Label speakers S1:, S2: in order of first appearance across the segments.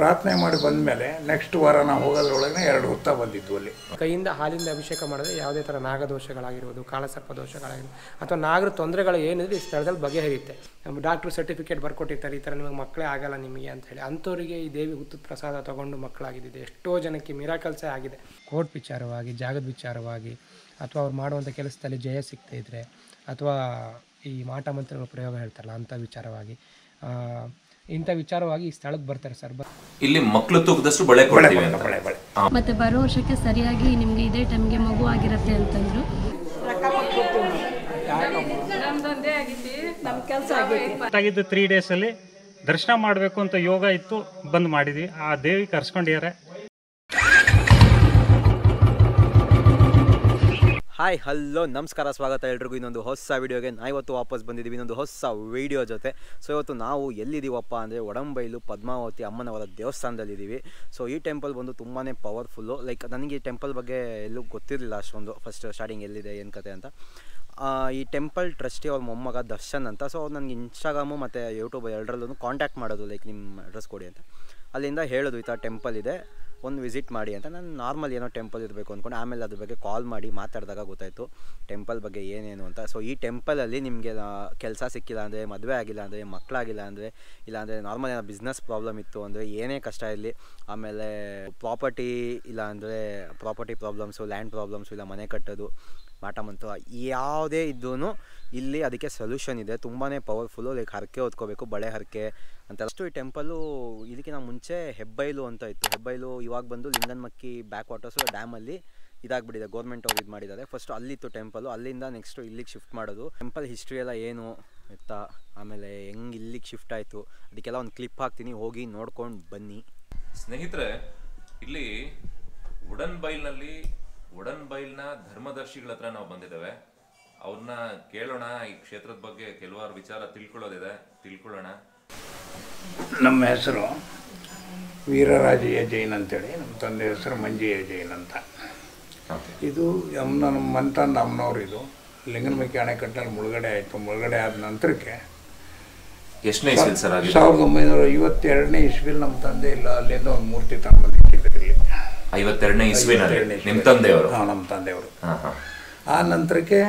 S1: ಪ್ರಾರ್ಥನೆ ಮಾಡಿ ಬಂದಮೇಲೆ ನೆಕ್ಸ್ಟ್ ವಾರ ನಾವು ಹೋಗೋದ್ರೊಳಗೆ ಎರಡು ಹುತ್ತ ಬಂದಿದ್ವು ಅಲ್ಲಿ.
S2: ಕೈಯಿಂದ ಹಾಲಿಂದ ಅಭಿಷೇಕ ಮಾಡಿದ್ರೆ ಯಾವುದೇ ಥರ ನಾಗದೋಷಗಳಾಗಿರ್ಬೋದು ಕಾಳಸರ್ಪ ದೋಷಗಳಾಗಿರ್ಬೋದು ಅಥವಾ ನಾಗರ ತೊಂದರೆಗಳು ಏನಿದ್ರೆ ಈ ಸ್ಥಳದಲ್ಲಿ ಬಗೆಹರಿಯುತ್ತೆ. ನಮ್ಮ ಡಾಕ್ಟ್ರು ಸರ್ಟಿಫಿಕೇಟ್ ಬರ್ಕೊಟ್ಟಿರ್ತಾರೆ ಈ ಥರ ನಿಮಗೆ ಮಕ್ಕಳೇ ಆಗಲ್ಲ ನಿಮಗೆ ಅಂತ ಹೇಳಿ. ಅಂಥವರಿಗೆ ಈ ದೇವಿ ಹುತ್ತದ ಪ್ರಸಾದ ತಗೊಂಡು ಮಕ್ಕಳಾಗಿದ್ದಿದೆ. ಎಷ್ಟೋ ಜನಕ್ಕೆ ಮಿರಾಕಲ್ಸೇ ಆಗಿದೆ. ಕೋರ್ಟ್ ವಿಚಾರವಾಗಿ ಜಾಗದ ವಿಚಾರವಾಗಿ ಅಥವಾ ಅವ್ರು ಮಾಡುವಂಥ ಕೆಲಸದಲ್ಲಿ ಜಯ ಸಿಗ್ತಾ ಇದ್ದರೆ ಅಥವಾ ಈ ಮಾಟ ಮಂತ್ರಗಳ ಪ್ರಯೋಗ ಹೇಳ್ತಾರಲ್ಲ ಅಂಥ ವಿಚಾರವಾಗಿ ಇಂಥ ವಿಚಾರವಾಗಿ ಈ ಸ್ಥಳಕ್ಕೆ ಬರ್ತಾರೆ ಸರ್. ಬ
S3: ಇಲ್ಲಿ ಮಕ್ಕಳು ತೂಕದಷ್ಟು ಬಳೆ
S4: ಮತ್ತೆ ಬರೋ ವರ್ಷಕ್ಕೆ ಸರಿಯಾಗಿ ನಿಮಗೆ ಇದೇ ಟೈಮ್ಗೆ ಮಗು ಆಗಿರತ್ತೆ ಅಂತಂದ್ರು.
S5: ಆಗಿದ್ದು ತ್ರೀ ಡೇಸಲ್ಲಿ ದರ್ಶನ ಮಾಡಬೇಕು ಅಂತ ಯೋಗ ಇತ್ತು ಬಂದ್ ಮಾಡಿದ್ವಿ. ಆ ದೇವಿ ಕರ್ಸ್ಕೊಂಡಿದ್ದಾರೆ
S6: ಹಾಯ್, ಹಲೋ, ನಮಸ್ಕಾರ, ಸ್ವಾಗತ ಎಲ್ರಿಗೂ. ಇನ್ನೊಂದು ಹೊಸ ವೀಡಿಯೋಗೆ ನಾ ಇವತ್ತು ವಾಪಸ್ ಬಂದಿದ್ದೀವಿ. ಇನ್ನೊಂದು ಹೊಸ ವೀಡಿಯೋ ಜೊತೆ. ಸೊ ಇವತ್ತು ನಾವು ಎಲ್ಲಿದ್ದೀವಪ್ಪ ಅಂದರೆ ಒಡಂಬೈಲು ಪದ್ಮಾವತಿ ಅಮ್ಮನವರ ದೇವಸ್ಥಾನದಲ್ಲಿದ್ದೀವಿ. ಸೊ ಈ ಟೆಂಪಲ್ ಬಂದು ತುಂಬಾ ಪವರ್ಫುಲ್ಲು ಲೈಕ್ ನನಗೆ ಈ ಟೆಂಪಲ್ ಬಗ್ಗೆ ಎಲ್ಲೂ ಗೊತ್ತಿರಲಿಲ್ಲ ಅಷ್ಟೊಂದು. ಫಸ್ಟ್ ಸ್ಟಾರ್ಟಿಂಗ್ ಎಲ್ಲಿದೆ, ಏನು ಕತೆ ಅಂತ. ಈ ಟೆಂಪಲ್ ಟ್ರಸ್ಟಿ ಅವ್ರ ಮೊಮ್ಮಗ ದರ್ಶನ್ ಅಂತ. ಸೊ ಅವ್ರು ನನಗೆ ಇನ್ಸ್ಟಾಗ್ರಾಮು ಮತ್ತು ಯೂಟ್ಯೂಬ್ ಎರಡರಲ್ಲೂ ಕಾಂಟ್ಯಾಕ್ಟ್ ಮಾಡೋದು ಲೈಕ್ ನಿಮ್ಮ ಅಡ್ರೆಸ್ ಕೊಡಿ ಅಂತ. ಅಲ್ಲಿಂದ ಹೇಳೋದು ಈ ಥರ ಟೆಂಪಲ್ ಇದೆ. ಒಂದು ವಿಸಿಟ್ ಮಾಡಿ ಅಂತ ನಾನು ನಾರ್ಮಲ್ ಏನೋ ಟೆಂಪಲ್ ಇರಬೇಕು ಅಂದ್ಕೊಂಡು ಆಮೇಲೆ ಅದ್ರ ಬಗ್ಗೆ ಕಾಲ್ ಮಾಡಿ ಮಾತಾಡಿದಾಗ ಗೊತ್ತಾಯಿತು. ಟೆಂಪಲ್ ಬಗ್ಗೆ ಏನೇನು ಅಂತ. ಸೊ ಈ ಟೆಂಪಲಲ್ಲಿ ನಿಮಗೆ ಕೆಲಸ ಸಿಕ್ಕಿಲ್ಲ ಅಂದರೆ, ಮದುವೆ ಆಗಿಲ್ಲ ಅಂದರೆ ಮಕ್ಕಳಾಗಿಲ್ಲ ಅಂದರೆ ಇಲ್ಲಾಂದರೆ ನಾರ್ಮಲ್ ಏನೋ ಬಿಸ್ನೆಸ್ ಪ್ರಾಬ್ಲಮ್ ಇತ್ತು ಅಂದರೆ ಏನೇ ಕಷ್ಟ ಇರಲಿ, ಆಮೇಲೆ ಪ್ರಾಪರ್ಟಿ ಇಲ್ಲ ಅಂದರೆ ಪ್ರಾಪರ್ಟಿ ಪ್ರಾಬ್ಲಮ್ಸು ಲ್ಯಾಂಡ್ ಪ್ರಾಬ್ಲಮ್ಸು ಇಲ್ಲ ಮನೆ ಕಟ್ಟೋದು ಮಾಟ ಅಂತು ಯಾವುದೇ ಇದ್ದೂ ಇಲ್ಲಿ ಅದಕ್ಕೆ ಸೊಲ್ಯೂಷನ್ ಇದೆ. ತುಂಬಾ ಪವರ್ಫುಲ್ಲು ಲೈಕ್ ಹರಕೆ ಹೊತ್ಕೋಬೇಕು, ಬಳೆ ಹರಕೆ ಅಂತ ಅಷ್ಟು ಈ ಟೆಂಪಲು ಇದಕ್ಕಿಂತ ಮುಂಚೆ ಹೆಬ್ಬೈಲು ಅಂತ ಇತ್ತು. ಹೆಬ್ಬೈಲು ಇವಾಗ ಬಂದು ಲಿಂಗನ್ಮಕ್ಕಿ ಬ್ಯಾಕ್ ವಾಟರ್ಸು ಡ್ಯಾಮಲ್ಲಿ ಇದಾಗ್ಬಿಟ್ಟಿದೆ. ಗೌರ್ಮೆಂಟ್ ಅವ್ರು ಇದು ಮಾಡಿದ್ದಾರೆ. ಫಸ್ಟ್ ಅಲ್ಲಿತ್ತು ಟೆಂಪಲು ಅಲ್ಲಿಂದ ನೆಕ್ಸ್ಟು ಇಲ್ಲಿಗೆ ಶಿಫ್ಟ್ ಮಾಡೋದು. ಟೆಂಪಲ್ ಹಿಸ್ಟ್ರಿ ಎಲ್ಲ ಏನು ಇತ್ತ? ಆಮೇಲೆ ಹೆಂಗೆ ಇಲ್ಲಿಗೆ ಶಿಫ್ಟ್ ಆಯಿತು? ಅದಕ್ಕೆಲ್ಲ ಒಂದು ಕ್ಲಿಪ್ ಹಾಕ್ತೀನಿ. ಹೋಗಿ ನೋಡ್ಕೊಂಡು ಬನ್ನಿ.
S3: ಸ್ನೇಹಿತರೆ, ಇಲ್ಲಿ ಉಡನ್ ಬೈಲ್ನಲ್ಲಿ ಉಡನ್ ಬೈಲ್ನ ಧರ್ಮದರ್ಶಿಗಳ ಹತ್ರ ನಾವು ಬಂದಿದ್ದೇವೆ. ಅವ್ರನ್ನ ಕೇಳೋಣ ಈ ಕ್ಷೇತ್ರದ ಬಗ್ಗೆ ಕೆಲವಾರು ವಿಚಾರ ತಿಳ್ಕೊಳ್ಳೋದಿದೆ. ತಿಳ್ಕೊಳ್ಳೋಣ.
S1: ನಮ್ಮ ಹೆಸರು ವೀರರಾಜಯ್ಯ ಜೈನ್ ಅಂತೇಳಿ ನಮ್ಮ ತಂದೆ ಹೆಸರು ಮಂಜಯ್ಯ ಜೈನ್ ಅಂತ. ಇದು ಯಮ್ನ ನಮ್ಮ ಮಂತಂದ ಅಮ್ಮನವ್ರು ಇದು. ಲಿಂಗನಮಕ್ಕಿ ಅಣೆಕಟ್ಟಲ್ಲಿ ಮುಳುಗಡೆ ಆಯಿತು. ಮುಳುಗಡೆ ಆದ ನಂತರಕ್ಕೆ
S3: ಎಷ್ಟನೇ ಸರ್
S1: ಸಾವಿರದ ಒಂಬೈನೂರ ಐವತ್ತೆರಡನೇ ಇಸ್ವಿಲ್ ನಮ್ಮ ತಂದೆ ಇಲ್ಲ. ಅಲ್ಲಿಂದ ಒಂದು ಮೂರ್ತಿ ತಗೊಂಡು ಇಲ್ಲಿ.
S3: ಐವತ್ತೆರಡನೇ ಇಸ್ವಿನಲ್ಲಿ ನಿಮ್ಮ. ತಂದೆಯವರು?
S1: ಹಾಂ ನಮ್ಮ ತಂದೆಯವರು. ಆ ನಂತರಕ್ಕೆ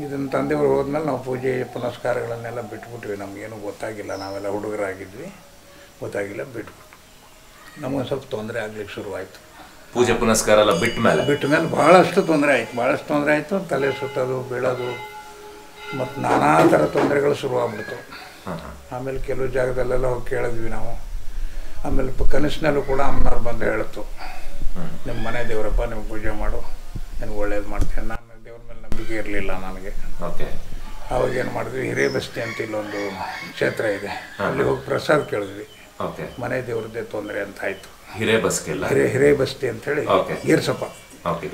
S1: ಇದನ್ನು ತಂದೆಯವರು ಹೋದ್ಮೇಲೆ ನಾವು ಪೂಜೆ ಪುನಸ್ಕಾರಗಳನ್ನೆಲ್ಲ ಬಿಟ್ಬಿಟ್ವಿ. ನಮಗೇನು ಗೊತ್ತಾಗಿಲ್ಲ. ನಾವೆಲ್ಲ ಹುಡುಗರಾಗಿದ್ವಿ. ಗೊತ್ತಾಗಿಲ್ಲ ಬಿಟ್ಬಿಟ್ಟು ನಮಗೆ ಸ್ವಲ್ಪ ತೊಂದರೆ ಆಗ್ಲಿಕ್ಕೆ ಶುರುವಾಯಿತು.
S3: ಪೂಜೆ ಪುನಸ್ಕಾರ ಎಲ್ಲ ಬಿಟ್ಟ ಮೇಲೆ
S1: ಬಿಟ್ಟ ಮೇಲೆ ಭಾಳಷ್ಟು ತೊಂದರೆ ಆಯಿತು. ಭಾಳಷ್ಟು ತೊಂದರೆ ಆಯಿತು. ತಲೆ ಸುತ್ತೋದು ಬೀಳೋದು ಮತ್ತು ನಾನಾ ಥರ ತೊಂದರೆಗಳು ಶುರುವಾಗ್ಬಿಡ್ತು. ಆಮೇಲೆ ಕೆಲವು ಜಾಗದಲ್ಲೆಲ್ಲ ಹೋಗಿ ಕೇಳಿದ್ವಿ ನಾವು. ಆಮೇಲೆ ಕನಸಿನಲ್ಲೂ ಕೂಡ ಅಮ್ಮನವ್ರು ಬಂದು ಹೇಳಿತು. ನಿಮ್ಮ ಮನೆ ದೇವರಪ್ಪ ನಿಮ್ಗೆ ಪೂಜೆ ಮಾಡು. ನಿನಗೆ ಒಳ್ಳೇದು ಮಾಡ್ತೇನೆ. ನಾನು ದೇವ್ರ ಮೇಲೆ ನಂಬಿಕೆ ಇರಲಿಲ್ಲ ನನಗೆ.
S3: ಓಕೆ.
S1: ಅವಾಗ ಏನು ಮಾಡಿದ್ವಿ? ಹಿರೇಬಸ್ತಿ ಅಂತ ಇಲ್ಲೊಂದು ಕ್ಷೇತ್ರ ಇದೆ. ಅಲ್ಲಿ ಹೋಗಿ ಪ್ರಸಾದ ಕೇಳಿದ್ವಿ.
S3: ಓಕೆ.
S1: ಮನೆ ದೇವ್ರದ್ದೇ ತೊಂದರೆ ಅಂತ ಆಯಿತು.
S3: ಹಿರೇ ಬಸ್ಕೆಲ್ಲ?
S1: ಹಿರೇ ಬಸ್ತಿ ಅಂತೇಳಿ. ಗೀರ್ಸಪ್ಪ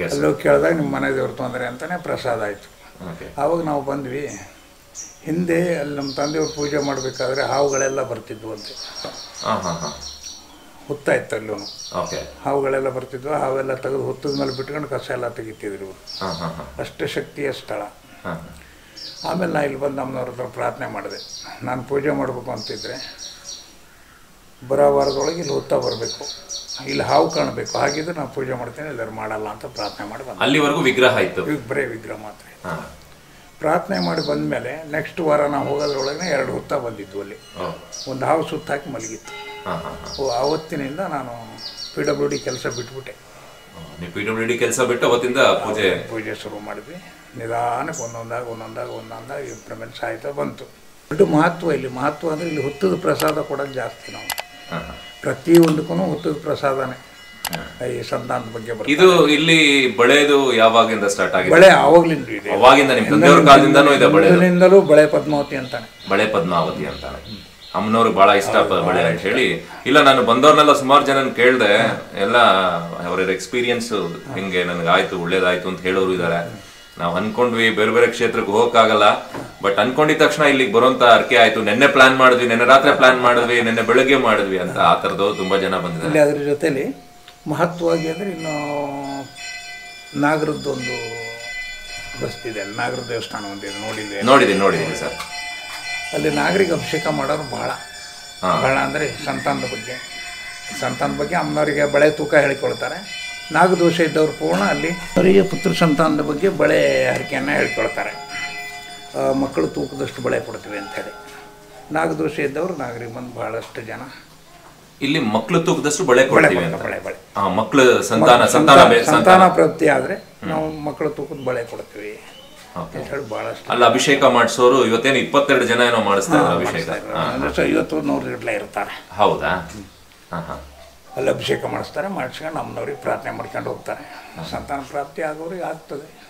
S1: ಅಲ್ಲಿ ಹೋಗಿ ಕೇಳಿದಾಗ ನಿಮ್ಮ ಮನೆ ದೇವ್ರ ತೊಂದರೆ ಅಂತಲೇ ಪ್ರಸಾದ ಆಯಿತು. ಆವಾಗ ನಾವು ಬಂದ್ವಿ. ಹಿಂದೆ ಅಲ್ಲಿ ನಮ್ಮ ತಂದೆಯವ್ರು ಪೂಜೆ ಮಾಡಬೇಕಾದ್ರೆ ಹಾವುಗಳೆಲ್ಲ ಬರ್ತಿದ್ವು ಅಂತ. ಹುತ್ತ ಇತ್ತು ಅಲ್ಲೂ
S3: ಓಕೆ.
S1: ಹಾವುಗಳೆಲ್ಲ ಬರ್ತಿದ್ವು ಹಾವೆಲ್ಲ ತೆಗೆದು ಹುತ್ತದ ಮೇಲೆ ಬಿಟ್ಕೊಂಡು ಕಸ ಎಲ್ಲ ತೆಗಿತಿದ್ರು. ಅಷ್ಟು ಶಕ್ತಿಯ ಸ್ಥಳ. ಆಮೇಲೆ ನಾ ಇಲ್ಲಿ ಬಂದು ನಮ್ಮನವ್ರ ಹತ್ರ ಪ್ರಾರ್ಥನೆ ಮಾಡಿದೆ. ನಾನು ಪೂಜೆ ಮಾಡಬೇಕು ಅಂತಿದ್ರೆ ಬರೋ ವಾರದೊಳಗೆ ಇಲ್ಲಿ ಹುತ್ತ ಬರಬೇಕು. ಇಲ್ಲಿ ಹಾವು ಕಾಣಬೇಕು. ಹಾಗಿದ್ರೆ ನಾನು ಪೂಜೆ ಮಾಡ್ತೇನೆ ಎಲ್ಲರೂ ಮಾಡಲ್ಲ ಅಂತ ಪ್ರಾರ್ಥನೆ ಮಾಡಿ ಬಂದೆ.
S3: ಅಲ್ಲಿವರೆಗೂ ವಿಗ್ರಹ
S1: ಆಯಿತು ಬರೇ ವಿಗ್ರಹ ಮಾತ್ರ. ಪ್ರಾರ್ಥನೆ ಮಾಡಿ ಬಂದಮೇಲೆ ನೆಕ್ಸ್ಟ್ ವಾರ ನಾವು ಹೋಗೋದ್ರೊಳಗೆ ಎರಡು ಹುತ್ತ ಬಂದಿದ್ವು ಅಲ್ಲಿ. ಒಂದು ಹಾವು ಸುತ್ತಾಕಿ ಮಲಗಿತ್ತು. ಓ ಆವತ್ತಿನಿಂದ ನಾನು ಪಿ ಡಬ್ಲ್ಯೂ ಡಿ ಕೆಲಸ ಬಿಟ್ಬಿಟ್ಟೆ.
S3: ನೀವು ಪಿ ಡಬ್ಲ್ಯೂ ಡಿ ಕೆಲಸ ಬಿಟ್ಟು ಅವತ್ತಿಂದ ಪೂಜೆ?
S1: ಪೂಜೆ ಶುರು ಮಾಡಿದ್ವಿ. ನಿಧಾನಕ್ಕೆ ಒಂದೊಂದಾಗ ಒಂದೊಂದಾಗ ಒಂದೊಂದಾಗ ಇಂಪ್ರೂವ್ಮೆಂಟ್ಸ್ ಆಯ್ತಾ ಬಂತು. ದೊಡ್ಡ ಮಹತ್ವ ಇಲ್ಲಿ. ಮಹತ್ವ ಅಂದರೆ ಇಲ್ಲಿ ಹುತ್ತದ ಪ್ರಸಾದ ಕೊಡೋದು ಜಾಸ್ತಿ ನಾವು. ಪ್ರತಿಯೊಂದಕ್ಕೂ ಹುತ್ತದ ಪ್ರಸಾದನೇ. ಈ ಸಂತಾನದ ಬಗ್ಗೆ
S3: ಇದು ಇಲ್ಲಿ ಬಳೆದು ಯಾವಾಗಿಂದ ಸ್ಟಾರ್ಟ್ ಆಗಿದೆ?
S1: ಬಳೆ ಆವಾಗ್ಲಿಂದ ಇದೆ.
S3: ಅವಾಗಿಂದ ನಿಮ್ಮ ತಂದೆಯವರ ಕಾಲದಿಂದನೂ ಇದೆ ಬಳೆ
S1: ಬಳೆ ಪದ್ಮಾವತಿ ಅಂತಾನೆ.
S3: ಬಳೆ ಪದ್ಮಾವತಿ ಅಂತಾನೆ. ಅಮ್ಮನವ್ರಿಗೆ ಬಹಳ ಇಷ್ಟ ಬಳೆ ಅಂತ ಹೇಳಿ. ಇಲ್ಲ ನಾನು ಬಂದವ್ರನ್ನೆಲ್ಲ ಸುಮಾರು ಜನ ಕೇಳಿದೆ ಎಲ್ಲ ಅವರ ಎಕ್ಸ್ಪೀರಿಯನ್ಸ್ ಹಿಂಗೆ ನನಗೆ ಆಯ್ತು ಒಳ್ಳೇದಾಯ್ತು ಅಂತ ಹೇಳೋರು ಇದ್ದಾರೆ ನಾವು ಅನ್ಕೊಂಡ್ವಿ ಬೇರೆ ಬೇರೆ ಕ್ಷೇತ್ರಕ್ಕೆ ಹೋಗಕ್ಕಾಗಲ್ಲ ಬಟ್ ಅನ್ಕೊಂಡಿದ ತಕ್ಷಣ ಇಲ್ಲಿಗೆ ಬರೋಂತ ಅರ್ಕೆ ಆಯ್ತು. ನಿನ್ನೆ ಪ್ಲಾನ್ ಮಾಡಿದ್ವಿ ನಿನ್ನೆ ರಾತ್ರಿ ಪ್ಲಾನ್ ಮಾಡಿದ್ವಿ ನಿನ್ನೆ ಬೆಳಗ್ಗೆ ಮಾಡಿದ್ವಿ ಅಂತ ಆ ಥರದ್ದು ತುಂಬಾ ಜನ ಬಂದಿದ್ದಾರೆ.
S1: ಅದ್ರ ಜೊತೆಲಿ ಮಹತ್ವವಾಗಿ ಅಂದರೆ ಇನ್ನು ನಾಗರದ್ದೊಂದು ಬಸ್ತಿದೆ ಇದೆ ನಾಗರ ದೇವಸ್ಥಾನ ಒಂದಿದೆ ನೋಡಿದ್ದೆ.
S3: ನೋಡಿದೀನಿ ನೋಡಿದ್ದೀನಿ ಸರ್.
S1: ಅಲ್ಲಿ ನಾಗರಿಕ ಅಭಿಷೇಕ ಮಾಡೋರು ಭಾಳ.
S3: ಬಹಳ
S1: ಭಾಳ ಅಂದರೆ ಸಂತಾನದ ಬಗ್ಗೆ. ಸಂತಾನದ ಬಗ್ಗೆ ಅಮ್ಮನವರಿಗೆ ಬಳೆ ತೂಕ ಹೇಳಿಕೊಳ್ತಾರೆ ನಾಗದೋಷ ಇದ್ದವರು ಪೂರ್ಣ ಅಲ್ಲಿ ಅವರಿಗೆ ಪುತ್ರ ಸಂತಾನದ ಬಗ್ಗೆ ಬಳೆ ಹರಕೆಯನ್ನು ಹೇಳ್ಕೊಳ್ತಾರೆ ಮಕ್ಕಳು ತೂಕದಷ್ಟು ಬಳೆ ಕೊಡ್ತೀವಿ ಅಂತೇಳಿ ನಾಗದೋಷ ಇದ್ದವರು ನಾಗರಿಕ ಬಂದು ಬಹಳಷ್ಟು ಜನ.
S3: ಇಲ್ಲಿ ಮಕ್ಕಳು ತೂಕದಷ್ಟು ಬಳೆ ಕೊಡ್ತೀವಿ
S1: ಬಳೆ ಬಳೆ.
S3: ಸಂತಾನ ಸಂತಾನ
S1: ಸಂತಾನ
S3: ಸಂತಾನ.
S1: ಪ್ರಾಪ್ತಿ ಆದರೆ ನಾವು ಮಕ್ಕಳು ತೂಕದ ಬಳೆ ಕೊಡ್ತೀವಿ.
S3: ಅಲ್ಲ ಅಭಿಷೇಕ ಮಾಡಿಸೋರು ಇವತ್ತೇನು ಇಪ್ಪತ್ತೆರಡು ಜನ ಏನೋ ಮಾಡಿಸ್ತಾ ಇದ್ದಾರೆ ಅಭಿಷೇಕ.
S1: ಐವತ್ತು ನೂರು ಇರ್ತಾರೆ.
S3: ಹೌದಾ? ಹಾ ಹಾ.
S1: ಅಲ್ಲಿ ಅಭಿಷೇಕ ಮಾಡಿಸ್ತಾರೆ ಮಾಡಿಸ್ಕೊಂಡು ನಮ್ಮನವ್ರಿಗೆ ಪ್ರಾರ್ಥನೆ ಮಾಡ್ಕೊಂಡು ಹೋಗ್ತಾರೆ. ಸಂತಾನ ಪ್ರಾಪ್ತಿ ಆಗೋರಿಗೆ ಆಗ್ತದೆ.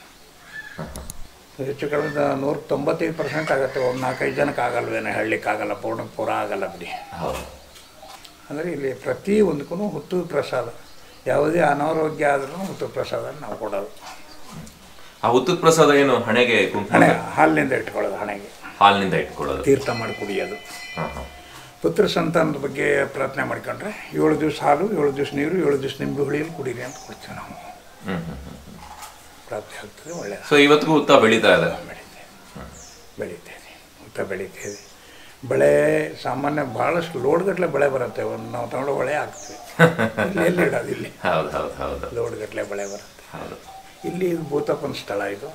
S1: ಹೆಚ್ಚು ಕಡಿಮೆ ನೂರ ತೊಂಬತ್ತೈದು ಪರ್ಸೆಂಟ್ ಆಗುತ್ತೆ. ಒಂದು ನಾಲ್ಕೈದು ಜನಕ್ಕೆ ಆಗಲ್ವೇನೋ ಹೇಳಲಿಕ್ಕಾಗಲ್ಲ ಪೂರ್ಣ ಪೂರ ಆಗಲ್ಲ ಬಿಡಿ.
S3: ಹೌದು.
S1: ಅಂದರೆ ಇಲ್ಲಿ ಪ್ರತಿ ಒಂದಕ್ಕೂ ಹುತ್ತು ಪ್ರಸಾದ. ಯಾವುದೇ ಅನಾರೋಗ್ಯ ಆದ್ರೂ ಹುತ್ತು ಪ್ರಸಾದ ನಾವು ಕೊಡೋದು.
S3: ಆ ಉತ್ತದ ಪ್ರಸಾದ ಏನು ಹಣೆಗೆ
S1: ಹಣೆ ಹಾಲಿನಿಂದ ಇಟ್ಕೊಳ್ಳೋದು ಹಣೆಗೆ.
S3: ಹಾಲಿನಿಂದ ಇಟ್ಕೊಳ್ಳೋದು.
S1: ತೀರ್ಥ ಮಾಡಿ ಕುಡಿಯೋದು ಪುತ್ರ ಸಂತಾನದ ಬಗ್ಗೆ ಪ್ರಾರ್ಥನೆ ಮಾಡ್ಕೊಂಡ್ರೆ ಏಳು ದಿವಸ ಹಾಲು ಏಳು ದಿವಸ ನೀರು ಏಳು ದಿವಸ ನಿಂಬೆ ಹುಳಿಯಲ್ಲಿ ಕುಡೀರಿ ಅಂತ ಕೊಡ್ತೀವಿ ನಾವು. ಪ್ರಾಪ್ತಿ ಆಗ್ತದೆ ಒಳ್ಳೆಯ
S3: ಸೊ ಇವತ್ತಿಗೂ ಉತ್ತ ಬೆಳೀತಾ ಇದೆ?
S1: ಬೆಳೀತೇವೆ ಬೆಳೀತೇವೆ ಉತ್ತ ಬೆಳೀತೇವೆ ಬೆಳೆ ಸಾಮಾನ್ಯ ಭಾಳಷ್ಟು ಲೋಡ್ಗಟ್ಟಲೆ ಬೆಳೆ ಬರುತ್ತೆ. ಒಂದು ನಾವು ತಗೊಂಡು ಹೊಳೆ ಹಾಕ್ತೀವಿ ಇಲ್ಲಿ ಎಲ್ಲಿ ಇಡೋದು ಇಲ್ಲಿ?
S3: ಹೌದು ಹೌದು ಹೌದು.
S1: ಲೋಡ್ಗಟ್ಟಲೆ ಬೆಳೆ ಬರುತ್ತೆ.
S3: ಹೌದು.
S1: ಇಲ್ಲಿ ಇದು ಭೂತಪ್ಪನ ಸ್ಥಳ ಇದು.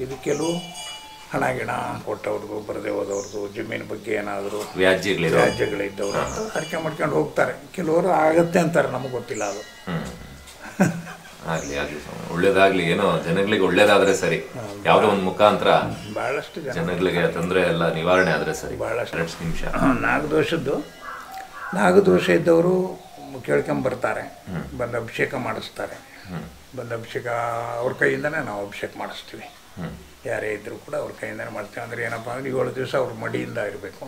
S1: ಇದು ಕೆಲವು ಹಣ ಗಿಣ ಕೊಟ್ಟವ್ರದ್ದು ಬರದೇ ಹೋದವ್ರದ್ದು ಜಮೀನು ಬಗ್ಗೆ ಏನಾದರೂ
S3: ವ್ಯಾಜ್ಯಗಳಿರೋ
S1: ರಾಜ್ಯಗಳಿದ್ದವರು ಅಂತ ಅರಿಕೆ ಮಾಡ್ಕೊಂಡು ಹೋಗ್ತಾರೆ. ಕೆಲವರು ಆಗತ್ತೆ ಅಂತಾರೆ ನಮಗೆ ಗೊತ್ತಿಲ್ಲ ಅದು.
S3: ಆಗಲಿ ಆಗ್ಲಿ. ಒಳ್ಳೇದಾಗ್ಲಿ. ಏನೋ ಜನಗಳಿಗೆ ಒಳ್ಳೇದಾದ್ರೆ ಸರಿ. ಯಾವ್ದೋ ಒಂದು ಮುಖಾಂತರ
S1: ಭಾಳಷ್ಟು
S3: ಜನಗಳಿಗೆ ತೊಂದರೆ ಎಲ್ಲ ನಿವಾರಣೆ ಆದ್ರೆ ಸರಿ.
S1: ಬಹಳಷ್ಟು.
S3: ನಿಮಿಷ.
S1: ನಾಗದೋಷದ್ದು. ನಾಗದೋಷ ಇದ್ದವರು ಕೇಳ್ಕೊಂಬರ್ತಾರೆ. ಬಂದು ಅಭಿಷೇಕ ಮಾಡಿಸ್ತಾರೆ. ಬಂದು ಅಭಿಷೇಕ ಅವ್ರ ಕೈಯಿಂದನೇ ನಾವು ಅಭಿಷೇಕ ಮಾಡಿಸ್ತೀವಿ. ಯಾರೇ ಇದ್ದರೂ ಕೂಡ ಅವ್ರ ಕೈಯಿಂದನೇ ಮಾಡ್ತೀವಿ ಅಂದರೆ ಏನಪ್ಪ ಅಂದ್ರೆ ಏಳು ದಿವಸ ಅವ್ರ ಮಡಿಯಿಂದ ಇರಬೇಕು.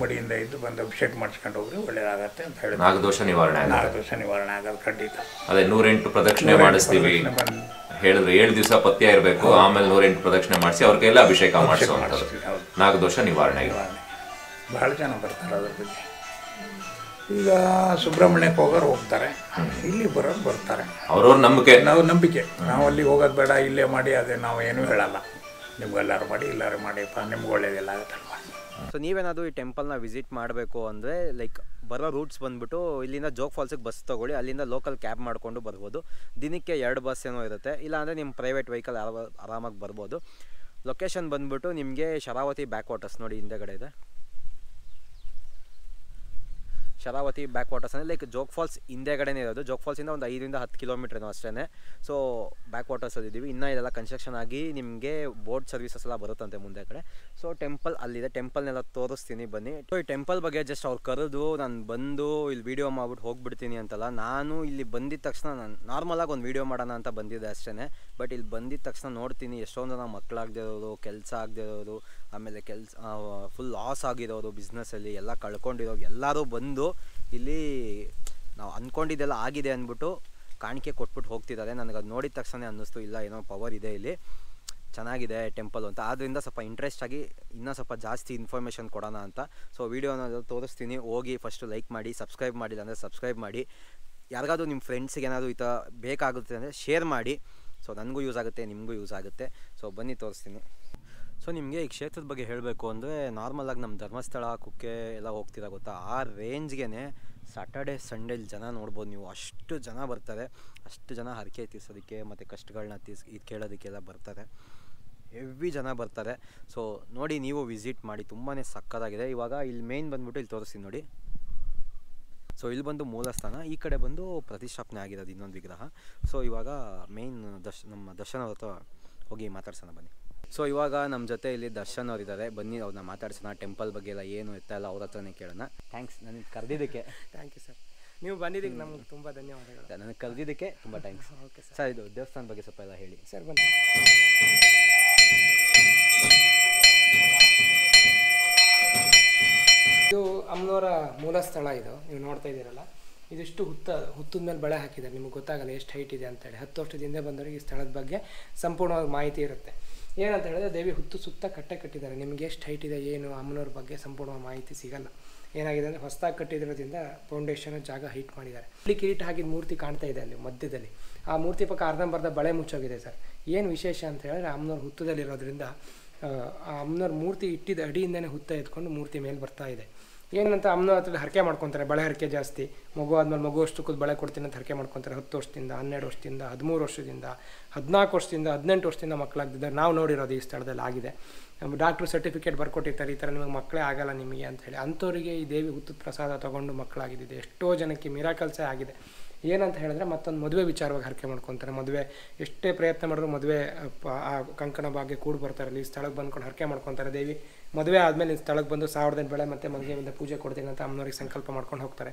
S1: ಮಡಿಯಿಂದ ಇದ್ದು ಬಂದು ಅಭಿಷೇಕ ಮಾಡಿಸ್ಕೊಂಡು ಹೋಗ್ರಿ ಒಳ್ಳೇದಾಗತ್ತೆ ಅಂತ ಹೇಳಿ
S3: ನಾಗದೋಷ ನಿವಾರಣೆ
S1: ನಾಗದೋಷ ನಿವಾರಣೆ ಆಗೋದು ಖಂಡಿತ.
S3: ಅದೇ ನೂರೆಂಟು ಪ್ರದಕ್ಷಿಣೆ ಮಾಡಿಸ್ತೀವಿ. ಹೇಳಿದ್ರೆ ಏಳು ದಿವಸ ಪಥ್ಯ ಇರಬೇಕು ಆಮೇಲೆ ನೂರೆಂಟು ಪ್ರದಕ್ಷಿಣೆ ಮಾಡಿಸಿ ಅವ್ರ ಕೈಯಲ್ಲಿ ಅಭಿಷೇಕ
S1: ಮಾಡಿಸೋ
S3: ನಾಗದೋಷ
S1: ನಿವಾರಣೆ ಭಾಳ ಜನ ಬರ್ತಾರೆ ಅದ್ರ ಬಗ್ಗೆ. ಈಗ ಸುಬ್ರಹ್ಮಣ್ಯಕ್ಕೆ ಹೋಗೋರು ಹೋಗ್ತಾರೆ. ಇಲ್ಲಿ ಬರೋರು ಬರ್ತಾರೆ.
S3: ಅವ್ರವ್ರ ನಂಬಿಕೆ.
S1: ನಾವು ನಂಬಿಕೆ. ನಾವು ಅಲ್ಲಿ ಹೋಗೋದು ಬೇಡ ಇಲ್ಲೇ ಮಾಡಿ ಅದೇ ನಾವು ಏನೂ ಹೇಳಲ್ಲ. ನಿಮ್ಗೆಲ್ಲಾರು ಮಾಡಿ ಎಲ್ಲರೂ ಮಾಡಿಪ್ಪ ನಿಮ್ಗೆ ಒಳ್ಳೇದಿಲ್ಲ ಆಗುತ್ತಲ್ವ
S6: ಸೊ ನೀವೇನಾದರೂ ಈ ಟೆಂಪಲ್ನ ವಿಸಿಟ್ ಮಾಡಬೇಕು ಅಂದರೆ ಲೈಕ್ ಬರೋ ರೂಟ್ಸ್ ಬಂದ್ಬಿಟ್ಟು ಇಲ್ಲಿಂದ ಜೋಗ್ ಫಾಲ್ಸಿಗೆ ಬಸ್ ತೊಗೊಳ್ಳಿ ಅಲ್ಲಿಂದ ಲೋಕಲ್ ಕ್ಯಾಬ್ ಮಾಡಿಕೊಂಡು ಬರ್ಬೋದು. ದಿನಕ್ಕೆ ಎರಡು ಬಸ್ ಏನೋ ಇರುತ್ತೆ. ಇಲ್ಲಾಂದರೆ ನಿಮ್ಮ ಪ್ರೈವೇಟ್ ವೆಹಿಕಲ್ ಆರಾಮಾಗಿ ಬರ್ಬೋದು. ಲೊಕೇಶನ್ ಬಂದ್ಬಿಟ್ಟು ನಿಮಗೆ ಶರಾವತಿ ಬ್ಯಾಕ್ ವಾಟರ್ಸ್ ನೋಡಿ ಹಿಂದೆಗಡೆ ಇದೆ. ಶರಾವತಿ ಬ್ಯಾಕ್ ವಾಟರ್ಸ್ ಅಂದರೆ ಲೈಕ್ ಜೋಗ್ ಫಾಲ್ಸ್ ಹಿಂದೆಗಡೆನೇ ಇರೋದು. ಜೋಗ್ ಫಾಲ್ಸಿಂದ ಒಂದು ಐದರಿಂದ ಹತ್ತು ಕಿಲೋಮೀಟ್ರೇನು ಅಷ್ಟೇ ಸೊ ಬ್ಯಾಕ್ ವಾಟರ್ಸ್ ಇದ್ದೀವಿ ಇನ್ನೂ ಇದೆಲ್ಲ ಕನ್ಸ್ಟ್ರಕ್ಷನ್ ಆಗಿ ನಿಮಗೆ ಬೋಟ್ ಸರ್ವಿಸಸ್ ಎಲ್ಲ ಬರುತ್ತಂತೆ ಮುಂದೆ ಕಡೆ. ಸೊ ಟೆಂಪಲ್ ಅಲ್ಲಿದೆ. ಟೆಂಪಲ್ನೆಲ್ಲ ತೋರಿಸ್ತೀನಿ ಬನ್ನಿ. ಸೊ ಈ ಟೆಂಪಲ್ ಬಗ್ಗೆ ಜಸ್ಟ್ ಅವ್ರು ಕರೆದು ನಾನು ಬಂದು ಇಲ್ಲಿ ವೀಡಿಯೋ ಮಾಡ್ಬಿಟ್ಟು ಹೋಗ್ಬಿಡ್ತೀನಿ ಅಂತಲ್ಲ. ನಾನು ಇಲ್ಲಿ ಬಂದಿದ ತಕ್ಷಣ ನಾನು ನಾರ್ಮಲಾಗಿ ಒಂದು ವೀಡಿಯೋ ಮಾಡೋಣ ಅಂತ ಬಂದಿದ್ದೆ ಅಷ್ಟೇ ಬಟ್ ಇಲ್ಲಿ ಬಂದಿದ ತಕ್ಷಣ ನೋಡ್ತೀನಿ ಎಷ್ಟೊಂದು ಜನ ಮಕ್ಕಳಾಗದೇ ಇರೋದು, ಕೆಲಸ ಆಗದೆ ಇರೋರು ಆಮೇಲೆ ಕೆಲಸ ಫುಲ್ ಲಾಸ್ ಆಗಿರೋರು ಬಿಸ್ನೆಸ್ಸಲ್ಲಿ ಎಲ್ಲ ಕಳ್ಕೊಂಡಿರೋರು ಎಲ್ಲರೂ ಬಂದು ಇಲ್ಲಿ ನಾವು ಅಂದ್ಕೊಂಡಿದ್ದೆಲ್ಲ ಆಗಿದೆ ಅಂದ್ಬಿಟ್ಟು ಕಾಣಿಕೆ ಕೊಟ್ಬಿಟ್ಟು ಹೋಗ್ತಿದ್ದಾರೆ. ನನಗೆ ಅದು ನೋಡಿದ ತಕ್ಷಣ ಅನ್ನಿಸ್ತು, ಇಲ್ಲ ಏನೋ ಪವರ್ ಇದೆ ಇಲ್ಲಿ, ಚೆನ್ನಾಗಿದೆ ಟೆಂಪಲ್ ಅಂತ. ಆದ್ದರಿಂದ ಸ್ವಲ್ಪ ಇಂಟ್ರೆಸ್ಟ್ ಆಗಿ ಇನ್ನೂ ಸ್ವಲ್ಪ ಜಾಸ್ತಿ ಇನ್ಫಾರ್ಮೇಷನ್ ಕೊಡೋಣ ಅಂತ. ಸೊ ವೀಡಿಯೋನ ತೋರಿಸ್ತೀನಿ. ಹೋಗಿ ಫಸ್ಟು ಲೈಕ್ ಮಾಡಿ ಸಬ್ಸ್ಕ್ರೈಬ್ ಮಾಡಿಲ್ಲ ಅಂದರೆ ಸಬ್ಸ್ಕ್ರೈಬ್ ಮಾಡಿ. ಯಾರಿಗಾದ್ರೂ ನಿಮ್ಮ ಫ್ರೆಂಡ್ಸಿಗೆ ಏನಾದರೂ ಈ ಥರ ಬೇಕಾಗುತ್ತೆ ಅಂದರೆ ಶೇರ್ ಮಾಡಿ. ಸೊ ನನಗೂ ಯೂಸ್ ಆಗುತ್ತೆ, ನಿಮಗೂ ಯೂಸ್ ಆಗುತ್ತೆ. ಸೊ ಬನ್ನಿ ತೋರಿಸ್ತೀನಿ. ಸೊ ನಿಮಗೆ ಈ ಕ್ಷೇತ್ರದ ಬಗ್ಗೆ ಹೇಳಬೇಕು ಅಂದರೆ ನಾರ್ಮಲಾಗಿ ನಮ್ಮ ಧರ್ಮಸ್ಥಳ, ಕುಕ್ಕೆ ಎಲ್ಲ ಹೋಗ್ತೀರಾ ಗೊತ್ತಾ? ಆ ರೇಂಜ್ಗೆ ಸಾಟರ್ಡೆ ಸಂಡೇಲಿ ಜನ ನೋಡ್ಬೋದು ನೀವು. ಅಷ್ಟು ಜನ ಬರ್ತಾರೆ. ಅಷ್ಟು ಜನ ಹರಕೆ ತೀರ್ಸೋದಕ್ಕೆ ಮತ್ತು ಕಷ್ಟಗಳನ್ನ ತೀರ್ಸ್ ಇದು ಕೇಳೋದಕ್ಕೆಲ್ಲ ಬರ್ತಾರೆ. ಹೆವಿ ಜನ ಬರ್ತಾರೆ. ಸೊ ನೋಡಿ ನೀವು ವಿಸಿಟ್ ಮಾಡಿ. ತುಂಬಾ ಸಕ್ಕತ್ತಾಗಿದೆ ಇವಾಗ ಇಲ್ಲಿ ಮೇಯ್ನ್ ಬಂದ್ಬಿಟ್ಟು ಇಲ್ಲಿ ತೋರಿಸ್ತೀನಿ ನೋಡಿ. ಸೊ ಇಲ್ಲಿ ಬಂದು ಮೂಲಸ್ಥಾನ. ಈ ಕಡೆ ಬಂದು ಪ್ರತಿಷ್ಠಾಪನೆ ಆಗಿರೋದು ಇನ್ನೊಂದು ವಿಗ್ರಹ. ಸೊ ಇವಾಗ ಮೇಯ್ನ್ ದರ್ಶ, ನಮ್ಮ ದರ್ಶನ ಹತ್ರ ಹೋಗಿ ಮಾತಾಡ್ಸೋಣ ಬನ್ನಿ. ಸೊ ಇವಾಗ ನಮ್ಮ ಜೊತೆ ಇಲ್ಲಿ ದರ್ಶನ್ ಅವ್ರು ಇದ್ದಾರೆ ಬನ್ನಿ ಅವ್ರನ್ನ ಮಾತಾಡ್ಸೋಣ. ಟೆಂಪಲ್ ಬಗ್ಗೆ ಎಲ್ಲ ಏನು ಎತ್ತಲ್ಲ ಅವ್ರ ಹತ್ರನೇ ಕೇಳೋಣ. ಥ್ಯಾಂಕ್ಸ್ ನನಗೆ ಕರೆದಿದ್ದಕ್ಕೆ.
S2: ಥ್ಯಾಂಕ್ ಯು ಸರ್ ನೀವು ಬಂದಿದ್ದಕ್ಕೆ ನಮ್ಗೆ ತುಂಬ ಧನ್ಯವಾದಗಳು.
S6: ನನಗೆ ಕರೆದಿದ್ದಕ್ಕೆ ತುಂಬ ಥ್ಯಾಂಕ್ಸ್
S2: ಓಕೆ ಸರ್
S6: ಸರ್ ಇದು ದೇವಸ್ಥಾನ ಬಗ್ಗೆ ಸ್ವಲ್ಪ ಎಲ್ಲ ಹೇಳಿ.
S2: ಸರ್ ಬನ್ನಿ. ಇದು ಅಮ್ಮನವರ ಮೂಲ ಸ್ಥಳ ಇದು. ನೀವು ನೋಡ್ತಾ ಇದ್ದೀರಲ್ಲ. ಇದಿಷ್ಟು ಹುತ್ತ ಹುತ್ತದ ಮೇಲೆ ಬಳೆ ಹಾಕಿದ್ದಾರೆ. ನಿಮ್ಗೆ ಗೊತ್ತಾಗಲ್ಲ ಎಷ್ಟು ಹೈಟ್ ಇದೆ ಅಂತೇಳಿ. ಹತ್ತು ವರ್ಷದ ಹಿಂದೆ ಬಂದವರಿಗೆ ಈ ಸ್ಥಳದ ಬಗ್ಗೆ ಸಂಪೂರ್ಣವಾಗಿ ಮಾಹಿತಿ ಇರುತ್ತೆ. ಏನಂತ ಹೇಳಿದ್ರೆ ದೇವಿ ಹುತ್ತು ಸುತ್ತ ಕಟ್ಟೆ ಕಟ್ಟಿದ್ದಾರೆ. ನಿಮಗೆ ಎಷ್ಟು ಹೈಟ್ ಇದೆ ಏನು ಅಮ್ಮನವ್ರ ಬಗ್ಗೆ ಸಂಪೂರ್ಣ ಮಾಹಿತಿ ಸಿಗಲ್ಲ. ಏನಾಗಿದೆ ಅಂದರೆ ಹೊಸದಾಗಿ ಕಟ್ಟಿದಿರೋದ್ರಿಂದ ಫೌಂಡೇಶನ್ ಜಾಗ ಹೈಟ್ ಮಾಡಿದ್ದಾರೆ. ಇಲ್ಲಿ ಕಿರೀಟ ಹಾಕಿದ ಮೂರ್ತಿ ಕಾಣ್ತಾ ಇದೆ ಅಲ್ಲಿ ಮಧ್ಯದಲ್ಲಿ. ಆ ಮೂರ್ತಿ ಪಕ್ಕ ಅರ್ಧಂಬರ್ಧ ಬಳೆ ಮುಚ್ಚೋಗಿದೆ ಸರ್. ಏನು ವಿಶೇಷ ಅಂತ ಹೇಳಿದ್ರೆ ಅಮ್ಮನವ್ರ ಹುತ್ತದಲ್ಲಿರೋದ್ರಿಂದ ಆ, ಅಮ್ಮನವ್ರ ಮೂರ್ತಿ ಇಟ್ಟಿದ್ದ ಅಡಿಯಿಂದನೇ ಹುತ್ತ ಎತ್ಕೊಂಡು ಮೂರ್ತಿ ಮೇಲೆ ಬರ್ತಾ ಇದೆ. ಏನಂತ ಅಮ್ಮನ ಹತ್ರ ಹರಕೆ ಮಾಡ್ಕೊತಾರೆ, ಬಳೆ ಹರಕೆ ಜಾಸ್ತಿ. ಮಗು ಆದ್ಮೇಲೆ ಮಗು ಅಷ್ಟಕ್ಕೂ ಬಳೆ ಕೊಡ್ತೀನಿ ಅಂತ ಹರಕೆ ಮಾಡ್ಕೊತಾರೆ. ಹತ್ತು ವರ್ಷದಿಂದ, ಹನ್ನೆರಡು ವರ್ಷದಿಂದ, ಹದಿಮೂರು ವರ್ಷದಿಂದ, ಹದಿನಾಲ್ಕು ವರ್ಷದಿಂದ, ಹದಿನೆಂಟು ವರ್ಷದಿಂದ ಮಕ್ಕಳಾಗ್ತಿದ್ದಾರೆ ನಾವು ನೋಡಿರೋದು ಈ ಸ್ಥಳದಲ್ಲಿ ಆಗಿದೆ. ಡಾಕ್ಟ್ರು ಸರ್ಟಿಫಿಕೇಟ್ ಬರ್ಕೊಟ್ಟಿರ್ತಾರೆ, ಈ ಥರ ನಿಮಗೆ ಮಕ್ಕಳೇ ಆಗಲ್ಲ ನಿಮಗೆ ಅಂತ ಹೇಳಿ. ಅಂಥವರಿಗೆ ಈ ದೇವಿ ಹುತ್ತದ ಪ್ರಸಾದ ತೊಗೊಂಡು ಮಕ್ಕಳಾಗಿದ್ದಿದೆ ಎಷ್ಟೋ ಜನಕ್ಕೆ ಮಿರಾಕಲ್ಸೇ ಆಗಿದೆ. ಏನಂತ ಹೇಳಿದ್ರೆ ಮತ್ತೊಂದು ಮದುವೆ ವಿಚಾರವಾಗಿ ಹರಕೆ ಮಾಡ್ಕೊತಾರೆ. ಮದುವೆ, ಎಷ್ಟೇ ಪ್ರಯತ್ನ ಮಾಡಿದ್ರು ಮದುವೆ, ಆ ಕಂಕಣ ಭಾಗ್ಯ ಕೂಡಿ ಬರ್ತಾರಲ್ಲಿ ಈ ಸ್ಥಳಕ್ಕೆ ಬಂದ್ಕೊಂಡು ಹರಕೆ ಮಾಡ್ಕೊತಾರೆ ದೇವಿ. ಮದುವೆ ಆದಮೇಲೆ ಸ್ಥಳಕ್ಕೆ ಬಂದು ಸಾವಿರದ ಬೆಳೆ ಮತ್ತು ಮುಂದೆ ಪೂಜೆ ಕೊಡ್ತೀನಿ ಅಂತ ಅಮ್ಮನವ್ರಿಗೆ ಸಂಕಲ್ಪ ಮಾಡ್ಕೊಂಡು ಹೋಗ್ತಾರೆ.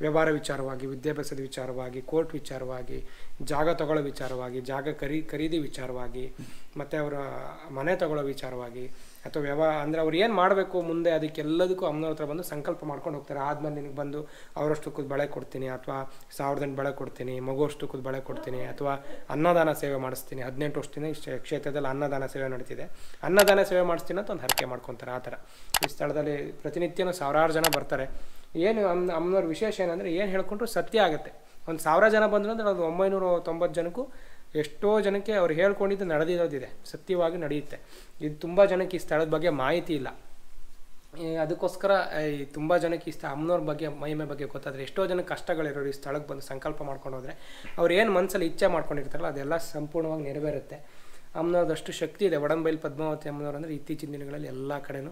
S2: ವ್ಯವಹಾರ ವಿಚಾರವಾಗಿ, ವಿದ್ಯಾಭ್ಯಾಸದ ವಿಚಾರವಾಗಿ, ಕೋರ್ಟ್ ವಿಚಾರವಾಗಿ, ಜಾಗ ತಗೊಳ್ಳೋ ವಿಚಾರವಾಗಿ, ಜಾಗ ಖರೀ ಖರೀದಿ ವಿಚಾರವಾಗಿ, ಮತ್ತು ಅವರ ಮನೆ ತಗೊಳ್ಳೋ ವಿಚಾರವಾಗಿ ಅಥವಾ ವ್ಯವಹಾರ, ಅಂದರೆ ಅವ್ರು ಏನು ಮಾಡಬೇಕು ಮುಂದೆ ಅದಕ್ಕೆಲ್ಲದಕ್ಕೂ ಅಮ್ಮನವ್ರ ಹತ್ರ ಬಂದು ಸಂಕಲ್ಪ ಮಾಡ್ಕೊಂಡು ಹೋಗ್ತಾರೆ. ಆದ್ಮೇಲೆ ನಿನಗೆ ಬಂದು ಅವರಷ್ಟಕ್ಕೂ ಬಳೆ ಕೊಡ್ತೀನಿ, ಅಥವಾ ಸಾವಿರದ ಬಳೆ ಕೊಡ್ತೀನಿ ಮಗು ಅಷ್ಟಕ್ಕೂ ಬಳೆ ಕೊಡ್ತೀನಿ, ಅಥವಾ ಅನ್ನದಾನ ಸೇವೆ ಮಾಡಿಸ್ತೀನಿ. ಹದಿನೆಂಟು ವರ್ಷದಿಂದ ಕ್ಷೇತ್ರದಲ್ಲಿ ಅನ್ನದಾನ ಸೇವೆ ನಡೀತಿದೆ. ಅನ್ನದಾನ ಸೇವೆ ಮಾಡಿಸ್ತೀನಿ ಅಂತ ಒಂದು ಹರಕೆ ಮಾಡ್ಕೊತಾರೆ ಆ ಥರ. ಈ ಸ್ಥಳದಲ್ಲಿ ಪ್ರತಿನಿತ್ಯನೂ ಸಾವಿರಾರು ಜನ ಬರ್ತಾರೆ. ಏನು ಅಮ್ಮ ಅಮ್ಮನವ್ರ ವಿಶೇಷ ಏನಂದರೆ ಏನು ಹೇಳ್ಕೊಂಡ್ರು ಸತ್ಯ ಆಗುತ್ತೆ. ಒಂದು ಸಾವಿರ ಜನ ಬಂದರು ಅಂದರೆ ಅದು ಒಂಬೈನೂರ ತೊಂಬತ್ತು ಜನಕ್ಕೂ ಎಷ್ಟೋ ಜನಕ್ಕೆ ಅವ್ರು ಹೇಳ್ಕೊಂಡಿದ್ದು ನಡೆದಿರೋದಿದೆ, ಸತ್ಯವಾಗಿ ನಡೆಯುತ್ತೆ. ಇದು ತುಂಬ ಜನಕ್ಕೆ ಈ ಸ್ಥಳದ ಬಗ್ಗೆ ಮಾಹಿತಿ ಇಲ್ಲ. ಅದಕ್ಕೋಸ್ಕರ, ಈ ತುಂಬ ಜನಕ್ಕೆ ಇಷ್ಟ ಅಮ್ಮನವ್ರ ಬಗ್ಗೆ, ಮಹಿಮೆ ಬಗ್ಗೆ ಗೊತ್ತಾದರೆ, ಎಷ್ಟೋ ಜನಕ್ಕೆ ಕಷ್ಟಗಳಿರೋರು ಈ ಸ್ಥಳಕ್ಕೆ ಬಂದು ಸಂಕಲ್ಪ ಮಾಡ್ಕೊಂಡು ಹೋದರೆ, ಅವ್ರು ಏನು ಮನಸ್ಸಲ್ಲಿ ಇಚ್ಛೆ ಮಾಡ್ಕೊಂಡಿರ್ತಾರಲ್ಲ, ಅದೆಲ್ಲ ಸಂಪೂರ್ಣವಾಗಿ ನೆರವೇರುತ್ತೆ. ಅಮ್ಮನವ್ರದಷ್ಟು ಶಕ್ತಿ ಇದೆ. ಒಡಂಬೈಲಿ ಪದ್ಮಾವತಿ ಅಮ್ಮನವ್ರು ಅಂದರೆ ಇತ್ತೀಚಿನ ದಿನಗಳಲ್ಲಿ ಎಲ್ಲ ಕಡೆನೂ,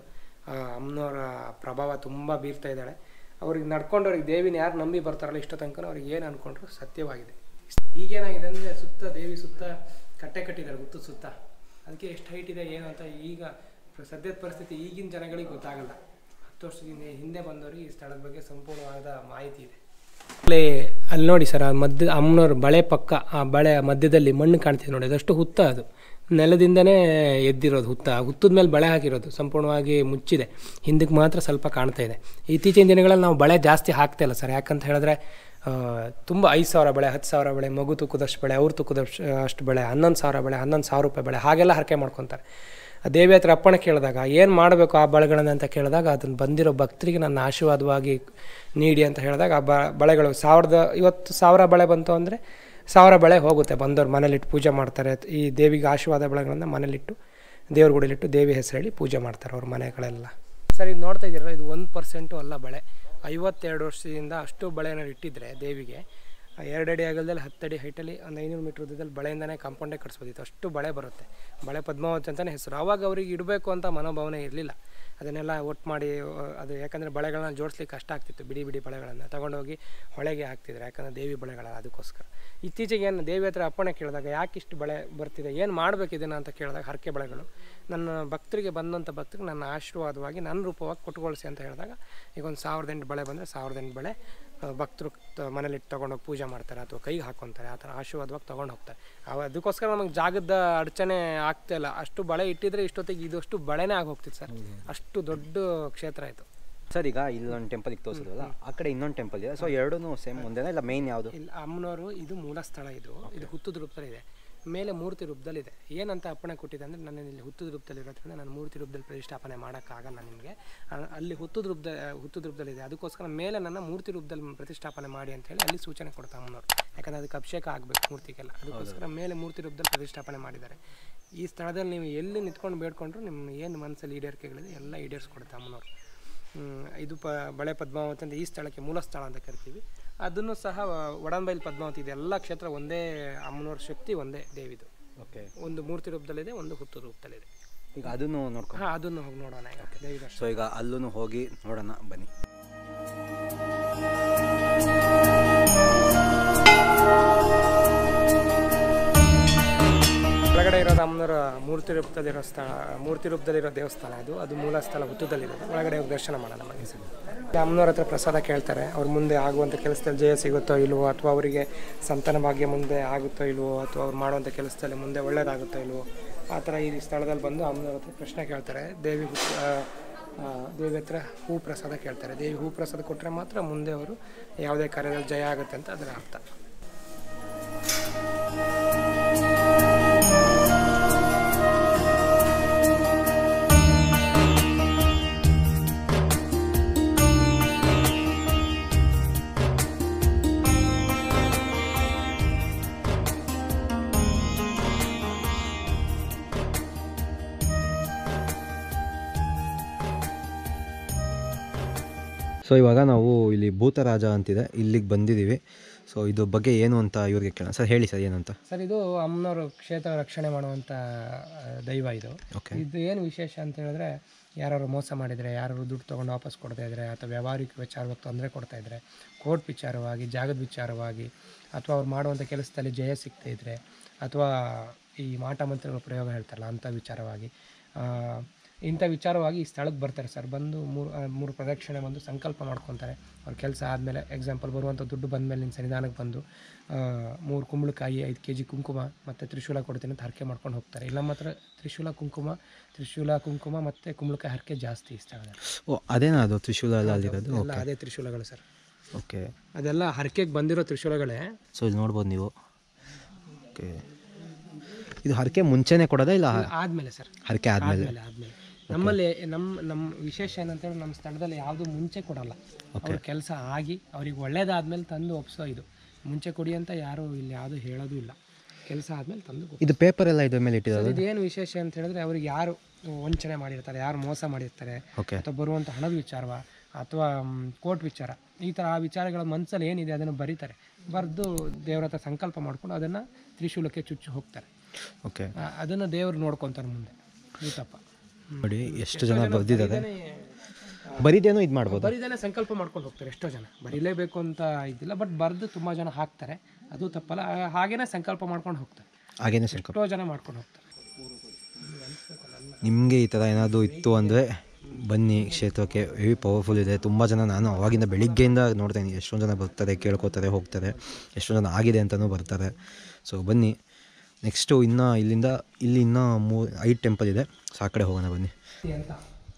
S2: ಆ, ಅಮ್ಮನವರ ಪ್ರಭಾವ ತುಂಬ ಬೀರ್ತಾ ಇದ್ದಾಳೆ. ಅವ್ರಿಗೆ ನಡ್ಕೊಂಡವ್ರಿಗೆ ದೇವಿನ ಯಾರು ನಂಬಿ ಬರ್ತಾರಲ್ಲ ಇಷ್ಟೋ ತನಕ ಅವ್ರಿಗೆ ಏನು ಅಂದ್ಕೊಂಡ್ರು ಸತ್ಯವಾಗಿದೆ. ಈಗೇನಾಗಿದೆ ಅಂದರೆ ಸುತ್ತ ದೇವಿ ಸುತ್ತ ಕಟ್ಟೆ ಕಟ್ಟಿದ್ದಾರೆ, ಗುತ್ತು ಸುತ್ತ. ಅದಕ್ಕೆ ಎಷ್ಟು ಹೈಟ್ ಇದೆ, ಏನು ಅಂತ ಈಗ ಸದ್ಯದ ಪರಿಸ್ಥಿತಿ ಈಗಿನ ಜನಗಳಿಗೆ ಗೊತ್ತಾಗಲ್ಲ. ಹತ್ತು ವರ್ಷದಿಂದ ಹಿಂದೆ ಬಂದವರಿಗೆ ಈ ಸ್ಥಳದ ಬಗ್ಗೆ ಸಂಪೂರ್ಣವಾದ ಮಾಹಿತಿ ಇದೆ. ಅಲ್ಲಿ ಅಲ್ಲಿ ನೋಡಿ ಸರ್, ಆ ಮಧ್ಯ ಅಮ್ಮನವ್ರ ಬಳೆ ಪಕ್ಕ, ಆ ಬಳೆ ಮಧ್ಯದಲ್ಲಿ ಮಣ್ಣು ಕಾಣ್ತಿದೆ ನೋಡಿ, ಅದಷ್ಟು ಹುತ್ತ ಅದು. ನೆಲದಿಂದನೇ ಎದ್ದಿರೋದು ಹುತ್ತ. ಹುತ್ತದ ಮೇಲೆ ಬಳೆ ಹಾಕಿರೋದು, ಸಂಪೂರ್ಣವಾಗಿ ಮುಚ್ಚಿದೆ. ಹಿಂದಕ್ಕೆ ಮಾತ್ರ ಸ್ವಲ್ಪ ಕಾಣ್ತಾ ಇದೆ. ಇತ್ತೀಚಿನ ದಿನಗಳಲ್ಲಿ ನಾವು ಬಳೆ ಜಾಸ್ತಿ ಹಾಕ್ತಾ ಇಲ್ಲ ಸರ್. ಯಾಕಂತ ಹೇಳಿದ್ರೆ ತುಂಬ ಐದು ಸಾವಿರ ಬೆಳೆ, ಹತ್ತು ಸಾವಿರ ಬೆಳೆ, ಮಗು ತೂಕದಷ್ಟು ಬೆಳೆ, ಅವ್ರು ತೂಕದಷ್ಟು ಅಷ್ಟು ಬೆಳೆ, ಹನ್ನೊಂದು ಸಾವಿರ ಬೆಳೆ, ಹನ್ನೊಂದು ಸಾವಿರ ರೂಪಾಯಿ ಬೆಳೆ, ಹಾಗೆಲ್ಲ ಹರಕೆ ಮಾಡ್ಕೊತಾರೆ. ದೇವಿ ಹತ್ರ ಅಪ್ಪಣೆ ಕೇಳಿದಾಗ, ಏನು ಮಾಡಬೇಕು ಆ ಬಳೆಗಳನ್ನು ಅಂತ ಕೇಳಿದಾಗ, ಅದನ್ನು ಬಂದಿರೋ ಭಕ್ತರಿಗೆ ನನ್ನ ಆಶೀರ್ವಾದವಾಗಿ ನೀಡಿ ಅಂತ ಹೇಳಿದಾಗ, ಆ ಬಳೆಗಳು ಸಾವಿರದ, ಇವತ್ತು ಸಾವಿರ ಬಳೆ ಬಂತು ಅಂದರೆ ಸಾವಿರ ಬಳೆ ಹೋಗುತ್ತೆ. ಬಂದವ್ರು ಮನೇಲಿಟ್ಟು ಪೂಜೆ ಮಾಡ್ತಾರೆ. ಈ ದೇವಿಗೆ ಆಶೀರ್ವಾದ ಬಳೆಗಳನ್ನು ಮನೇಲಿಟ್ಟು, ದೇವ್ರ ಗುಡಿಲಿಟ್ಟು ದೇವಿ ಹೆಸರು ಹೇಳಿ ಪೂಜೆ ಮಾಡ್ತಾರೆ ಅವ್ರ ಮನೆಗಳೆಲ್ಲ. ಸರ್, ಇದು ನೋಡ್ತಾ ಇದ್ದೀರಲ್ಲ, ಇದು ಒಂದು ಪರ್ಸೆಂಟು ಅಲ್ಲ ಬಳೆ. ಐವತ್ತೆರಡು ವರ್ಷದಿಂದ ಅಷ್ಟು ಬಳೆಯನ್ನು ಇಟ್ಟಿದ್ರೆ ದೇವಿಗೆ, ಎರಡಡಿ ಅಗಲದಲ್ಲಿ ಹತ್ತಡಿ ಹೈಟಲ್ಲಿ ಒಂದು ಐನೂರು ಮೀಟ್ರ್ ಉದ್ದದಲ್ಲಿ ಬಳೆಯಿಂದನೇ ಕಾಂಪೌಂಡೇ ಕಟ್ಸ್ಬೋದಿತ್ತು. ಅಷ್ಟು ಬಳೆ ಬರುತ್ತೆ. ಬಳೆ ಪದ್ಮಾವತಿ ಅಂತಲೇ ಹೆಸರು. ಆವಾಗ ಅವ್ರಿಗೆ ಇಡಬೇಕು ಅಂತ ಮನೋಭಾವನೆ ಇರಲಿಲ್ಲ. ಅದನ್ನೆಲ್ಲ ಒಟ್ಟು ಮಾಡಿ, ಅದು ಯಾಕಂದರೆ ಬಳೆಗಳನ್ನ ಜೋಡಿಸ್ಲಿಕ್ಕೆ ಕಷ್ಟ ಆಗ್ತಿತ್ತು, ಬಿಡಿ ಬಿಡಿ ಬಳೆಗಳನ್ನು. ತಗೊಂಡೋಗಿ ಹೊಳೆಗೆ ಹಾಕ್ತಿದ್ರು, ಯಾಕಂದರೆ ದೇವಿ ಬಳೆಗಳಲ್ಲ ಅದಕ್ಕೋಸ್ಕರ. ಇತ್ತೀಚೆಗೆ ಏನು, ದೇವಿ ಹತ್ರ ಅಪ್ಪಣೆ ಕೇಳಿದಾಗ ಯಾಕೆ ಇಷ್ಟು ಬಳೆ ಬರ್ತಿದೆ, ಏನು ಮಾಡಬೇಕು ಇದನ್ನು ಅಂತ ಕೇಳಿದಾಗ, ಹರಕೆ ಬಳೆಗಳು, ನನ್ನ ಭಕ್ತರಿಗೆ ಬಂದಂಥ ಭಕ್ತರಿಗೆ ನನ್ನ ಆಶೀರ್ವಾದವಾಗಿ, ನನ್ನ ರೂಪವಾಗಿ ಕೊಟ್ಕೊಳಿಸಿ ಅಂತ ಹೇಳಿದಾಗ, ಈಗ ಒಂದು ಸಾವಿರದ ಎಂಟು ಬಳೆ ಬಂದರೆ ಸಾವಿರದ ಎಂಟು ಬಳೆ ಭಕ್ತರು ಮನೇಲಿಟ್ಟು ತೊಗೊಂಡೋಗಿ ಪೂಜೆ ಮಾಡ್ತಾರೆ ಅಥವಾ ಕೈಗೆ ಹಾಕ್ಕೊತಾರೆ ಆ ಥರ ಆಶೀರ್ವಾದವಾಗಿ ತೊಗೊಂಡು ಹೋಗ್ತಾರೆ. ಅವ ಅದಕ್ಕೋಸ್ಕರ ನಮಗೆ ಜಾಗದ ಅಡಚಣೆ ಆಗ್ತಾ ಇಲ್ಲ. ಅಷ್ಟು ಬಳೆ ಇಟ್ಟಿದ್ರೆ ಇಷ್ಟೊತ್ತಿಗೆ ಇದಷ್ಟು ಬಳೆನೇ ಆಗಿ ಹೋಗ್ತಿತ್ತು ಸರ್ ಅಷ್ಟು ದೊಡ್ಡ ಕ್ಷೇತ್ರ ಆಯಿತು.
S6: ಸರ್ ಈಗ ಇಲ್ಲೊಂದು ಟೆಂಪಲ್ ತೋರಿಸಿದ್ರಲ್ಲ ಆ ಕಡೆ ಇನ್ನೊಂದು ಟೆಂಪಲ್ ಇದೆ ಸೊ ಎರಡೂ ಸೇಮ್ ಒಂದೇನಾ ಇಲ್ಲ ಮೇನ್ ಯಾವುದು?
S2: ಇಲ್ಲ ಅಮ್ಮನವರು ಇದು ಮೂಲ ಸ್ಥಳ ಇದು. ಇದು ಹುತ್ತದ ರೂಪದಲ್ಲಿ ಇದೆ. ಮೇಲೆ ಮೂರ್ತಿ ರೂಪದಲ್ಲಿದೆ. ಏನಂತ ಅಪ್ಪಣೆ ಕೊಟ್ಟಿದೆ ಅಂದರೆ ನಾನು ಇಲ್ಲಿ ಹುತ್ತದ ರೂಪದಲ್ಲಿ ಇರೋದ್ರಿಂದ ನಾನು ಮೂರ್ತಿ ರೂಪದಲ್ಲಿ ಪ್ರತಿಷ್ಠಾಪನೆ ಮಾಡೋಕ್ಕಾಗಲ್ಲ ನಿಮಗೆ. ಅಲ್ಲಿ ಹುತ್ತದ ರೂಪದ ಹುತ್ತದ ರೂಪದಲ್ಲಿದೆ. ಅದಕ್ಕೋಸ್ಕರ ಮೇಲೆ ನನ್ನ ಮೂರ್ತಿ ರೂಪದಲ್ಲಿ ಪ್ರತಿಷ್ಠಾಪನೆ ಮಾಡಿ ಅಂತ ಹೇಳಿ ಅಲ್ಲಿ ಸೂಚನೆ ಕೊಡ್ತಾ ಮುನ್ನೋರು ಯಾಕಂದರೆ ಅದಕ್ಕೆ ಅಭಿಷೇಕ ಆಗಬೇಕು ಮೂರ್ತಿಗೆಲ್ಲ. ಅದಕ್ಕೋಸ್ಕರ ಮೇಲೆ ಮೂರ್ತಿ ರೂಪದಲ್ಲಿ ಪ್ರತಿಷ್ಠಾಪನೆ ಮಾಡಿದ್ದಾರೆ. ಈ ಸ್ಥಳದಲ್ಲಿ ನೀವು ಎಲ್ಲಿ ನಿಂತ್ಕೊಂಡು ಬೇಡ್ಕೊಂಡ್ರು ನಿಮ್ಮ ಏನು ಮನಸ್ಸಲ್ಲಿ ಈಡೇರಿಕೆಗಳಿದೆ ಎಲ್ಲ ಈಡೇರಿಸ್ಕೊಡ್ತಾ ಅಮ್ಮನವರು. ಹ್ಮ್, ಇದು ಪ ಬಳೆ ಪದ್ಮಾವತಿ ಅಂತ ಈ ಸ್ಥಳಕ್ಕೆ ಮೂಲ ಸ್ಥಳ ಅಂತ ಕರಿತೀವಿ. ಅದನ್ನು ಸಹ ಒಡಂಬೈಲ್ ಪದ್ಮಾವತಿ ಇದೆ. ಎಲ್ಲ ಕ್ಷೇತ್ರ ಒಂದೇ ಅಮ್ಮನವ್ರ ಶಕ್ತಿ ಒಂದೇ ದೇವಿದು.
S6: ಓಕೆ.
S2: ಒಂದು ಮೂರ್ತಿ ರೂಪದಲ್ಲಿದೆ ಒಂದು ಹುತ್ತು ರೂಪದಲ್ಲಿದೆ.
S6: ಈಗ ಅದನ್ನು ನೋಡ್ಕೊ
S2: ಹಾಂ ಅದನ್ನು ಹೋಗಿ ನೋಡೋಣ ಈಗ. ದೇವಿ
S6: ಸೊ ಈಗ ಅಲ್ಲೂ ಹೋಗಿ ನೋಡೋಣ ಬನ್ನಿ.
S2: ಒಳಗಡೆ ಮೂರ್ತಿ ರೂಪದಲ್ಲಿರೋ ಸ್ಥಳ, ಮೂರ್ತಿ ರೂಪದಲ್ಲಿರೋ ದೇವಸ್ಥಾನ ಇದು ಅದು ಮೂಲ ಸ್ಥಳ ಹುತ್ತದಲ್ಲಿರೋದು ಒಳಗಡೆ ಹೋಗಿ ದರ್ಶನ ಮಾಡೋಣ ಬನ್ನಿ ಸರ್ ಅಮ್ಮನವ್ರ ಹತ್ರ ಪ್ರಸಾದ ಕೇಳ್ತಾರೆ. ಅವ್ರ ಮುಂದೆ ಆಗುವಂಥ ಕೆಲಸದಲ್ಲಿ ಜಯ ಸಿಗುತ್ತೋ ಇಲ್ವೋ, ಅಥವಾ ಅವರಿಗೆ ಸಂತಾನ ಭಾಗ್ಯ ಮುಂದೆ ಆಗುತ್ತೋ ಇಲ್ವೋ, ಅಥವಾ ಅವ್ರು ಮಾಡುವಂಥ ಕೆಲಸದಲ್ಲಿ ಮುಂದೆ ಒಳ್ಳೇದಾಗುತ್ತೋ ಇಲ್ವೋ, ಆ ಥರ ಈ ಸ್ಥಳದಲ್ಲಿ ಬಂದು ಅಮ್ಮನವ್ರ ಹತ್ರ ಪ್ರಶ್ನೆ ಕೇಳ್ತಾರೆ. ದೇವಿ ದೇವಿ ಹತ್ರ ಹೂ ಪ್ರಸಾದ ಕೇಳ್ತಾರೆ. ದೇವಿ ಹೂ ಪ್ರಸಾದ ಕೊಟ್ಟರೆ ಮಾತ್ರ ಮುಂದೆ ಅವರು ಯಾವುದೇ ಕಾರ್ಯದಲ್ಲಿ ಜಯ ಆಗುತ್ತೆ ಅಂತ ಅದರ ಅರ್ಥ.
S6: ಸೊ ಇವಾಗ ನಾವು ಇಲ್ಲಿ ಭೂತರಾಜ ಅಂತಿದೆ. ಇಲ್ಲಿಗೆ ಬಂದಿದ್ದೀವಿ ಸೊ ಇದು ಬಗ್ಗೆ ಏನು ಅಂತ ಇವ್ರಿಗೆ ಕೇಳೋಣ. ಸರ್ ಹೇಳಿ ಸರ್ ಏನಂತ?
S2: ಸರ್ ಇದು ಅಮ್ಮನವರು ಕ್ಷೇತ್ರ ರಕ್ಷಣೆ ಮಾಡುವಂಥ ದೈವ ಇದು. ಇದು ಏನು ವಿಶೇಷ ಅಂತ ಹೇಳಿದ್ರೆ ಯಾರು ಮೋಸ ಮಾಡಿದರೆ ಯಾರು ದುಡ್ಡು ತೊಗೊಂಡು ವಾಪಸ್ ಕೊಡ್ತಾ ಇದ್ರೆ ಅಥವಾ ವ್ಯಾವಹಾರಿಕ ವಿಚಾರವಾಗಿ ತೊಂದರೆ ಕೊಡ್ತಾ ಇದ್ದರೆ ಕೋರ್ಟ್ ವಿಚಾರವಾಗಿ ಜಾಗದ ವಿಚಾರವಾಗಿ ಅಥವಾ ಅವ್ರು ಮಾಡುವಂಥ ಕೆಲಸದಲ್ಲಿ ಜಯ ಸಿಗ್ತಾ ಇದ್ದರೆ ಅಥವಾ ಈ ಮಾಟ ಮಂತ್ರಗಳ ಪ್ರಯೋಗ ಹೇಳ್ತಾರಲ್ಲ ಅಂಥ ವಿಚಾರವಾಗಿ ಇಂಥ ವಿಚಾರವಾಗಿ ಈ ಸ್ಥಳಕ್ಕೆ ಬರ್ತಾರೆ ಸರ್. ಬಂದು ಮೂರು ಮೂರು ಪ್ರದಕ್ಷಿಣೆ ಬಂದು ಸಂಕಲ್ಪ ಮಾಡ್ಕೊತಾರೆ. ಅವ್ರ ಕೆಲಸ ಆದಮೇಲೆ ಎಕ್ಸಾಂಪಲ್ ಬರುವಂಥ ದುಡ್ಡು ಬಂದಮೇಲೆ ನಿನ್ನ ಸನ್ನಿಧಾನಕ್ಕೆ ಬಂದು ಮೂರು ಕುಂಬಳಕಾಯಿ ಐದು ಕೆ ಜಿ ಕುಂಕುಮ ಮತ್ತು ತ್ರಿಶೂಲ ಕೊಡ್ತೀನಿ ಅಂತ ಹರಕೆ ಮಾಡ್ಕೊಂಡು ಹೋಗ್ತಾರೆ. ಇಲ್ಲ ಮಾತ್ರ ತ್ರಿಶೂಲ ಕುಂಕುಮ ತ್ರಿಶೂಲ ಕುಂಕುಮ ಮತ್ತು ಕುಂಬಳಕಾಯಿ ಹರಕೆ ಜಾಸ್ತಿ ಈ ಸ್ಥಳದಲ್ಲಿ.
S6: ಓ ಅದೇನಾ ಅದು ತ್ರಿಶೂಲ ಎಲ್ಲ
S2: ಅದೇ ತ್ರಿಶೂಲಗಳು ಸರ್.
S6: ಓಕೆ.
S2: ಅದೆಲ್ಲ ಹರಕೆಗೆ ಬಂದಿರೋ ತ್ರಿಶೂಲಗಳೇ.
S6: ಸೊ ಇಲ್ಲಿ ನೋಡ್ಬೋದು ನೀವು. ಓಕೆ. ಇದು ಹರಕೆ ಮುಂಚೆನೇ ಕೊಡೋದಾ ಇಲ್ಲ
S2: ಆದಮೇಲೆ ಸರ್.
S6: ಹರಕೆ ಆದಮೇಲೆ
S2: ಆದಮೇಲೆ. ನಮ್ಮಲ್ಲಿ ನಮ್ಮ ನಮ್ಮ ವಿಶೇಷ ಏನಂತೇಳಿ ನಮ್ಮ ಸ್ಥಳದಲ್ಲಿ ಯಾವುದು ಮುಂಚೆ ಕೊಡಲ್ಲ. ಅವ್ರ ಕೆಲಸ ಆಗಿ ಅವ್ರಿಗೆ ಒಳ್ಳೇದಾದ್ಮೇಲೆ ತಂದು ಒಪ್ಸೋ ಇದು. ಮುಂಚೆ ಕೊಡಿ ಅಂತ ಯಾರು ಇಲ್ಲಿ ಯಾವುದು ಹೇಳೋದು ಇಲ್ಲ. ಕೆಲಸ ಆದ್ಮೇಲೆ ತಂದು
S6: ಇದು ಪೇಪರ್ ಎಲ್ಲ ಇದ್ರ ಮೇಲೆ ಇಟ್ಟಿದ್ದಾರೆ
S2: ಇದೇನು ವಿಶೇಷ ಅಂತ ಹೇಳಿದ್ರೆ ಅವ್ರಿಗೆ ಯಾರು ವಂಚನೆ ಮಾಡಿರ್ತಾರೆ ಯಾರು ಮೋಸ ಮಾಡಿರ್ತಾರೆ ಅಥವಾ ಬರುವಂಥ ಹಣದ ವಿಚಾರವ ಅಥವಾ ಕೋರ್ಟ್ ವಿಚಾರ ಈ ಥರ ಆ ವಿಚಾರಗಳ ಮನಸ್ಸಲ್ಲಿ ಏನಿದೆ ಅದನ್ನು ಬರೀತಾರೆ. ಬರೆದು ದೇವ್ರ ಹತ್ರ ಸಂಕಲ್ಪ ಮಾಡ್ಕೊಂಡು ಅದನ್ನು ತ್ರಿಶೂಲಕ್ಕೆ ಚುಚ್ಚಿ ಹೋಗ್ತಾರೆ.
S6: ಓಕೆ
S2: ಅದನ್ನು ದೇವ್ರು ನೋಡ್ಕೊತಾರೆ ಮುಂದೆ. ಈ ತಪ್ಪ.
S6: ನೋಡಿ ಎಷ್ಟು ಜನ ಬರ್ದಿದ್ದಾರೆ. ಬರೀದೇನೋ ಇದು ಮಾಡ್ಬೋದು.
S2: ಬರೀದೇನೆ ಸಂಕಲ್ಪ ಮಾಡ್ಕೊಂಡು ಹೋಗ್ತಾರೆ ಎಷ್ಟೋ ಜನ. ಬರೀಲೇಬೇಕು ಅಂತ ಇದ್ದಿಲ್ಲ ಬಟ್ ಬರೆದು ತುಂಬ ಜನ ಹಾಕ್ತಾರೆ. ಅದು ತಪ್ಪಲ್ಲ ಹಾಗೇನೆ ಸಂಕಲ್ಪ ಮಾಡ್ಕೊಂಡು ಹೋಗ್ತಾರೆ.
S6: ಹಾಗೇನೆ ಸಂಕಲ್ಪ.
S2: ಎಷ್ಟೋ ಜನ ಮಾಡ್ಕೊಂಡು ಹೋಗ್ತಾರೆ.
S6: ನಿಮಗೆ ಈ ಥರ ಏನಾದರೂ ಇತ್ತು ಅಂದರೆ ಬನ್ನಿ ಕ್ಷೇತ್ರಕ್ಕೆ ಹೆವಿ ಪವರ್ಫುಲ್ ಇದೆ. ತುಂಬ ಜನ ನಾನು ಅವಾಗಿಂದ ಬೆಳಿಗ್ಗೆಯಿಂದ ನೋಡ್ತೇನೆ ಎಷ್ಟೊಂದು ಜನ ಬರ್ತಾರೆ ಕೇಳ್ಕೊತಾರೆ ಹೋಗ್ತಾರೆ. ಎಷ್ಟೊಂದು ಜನ ಆಗಿದೆ ಅಂತಲೂ ಬರ್ತಾರೆ. ಸೊ ಬನ್ನಿ. ನೆಕ್ಸ್ಟು ಇನ್ನೂ ಇಲ್ಲಿಂದ ಇಲ್ಲಿ ಇನ್ನೂ ಮೂ ಐದು ಟೆಂಪಲ್ ಇದೆ. ಸೊ ಆ ಕಡೆ ಹೋಗೋಣ ಬನ್ನಿ.
S2: ಅಂತ.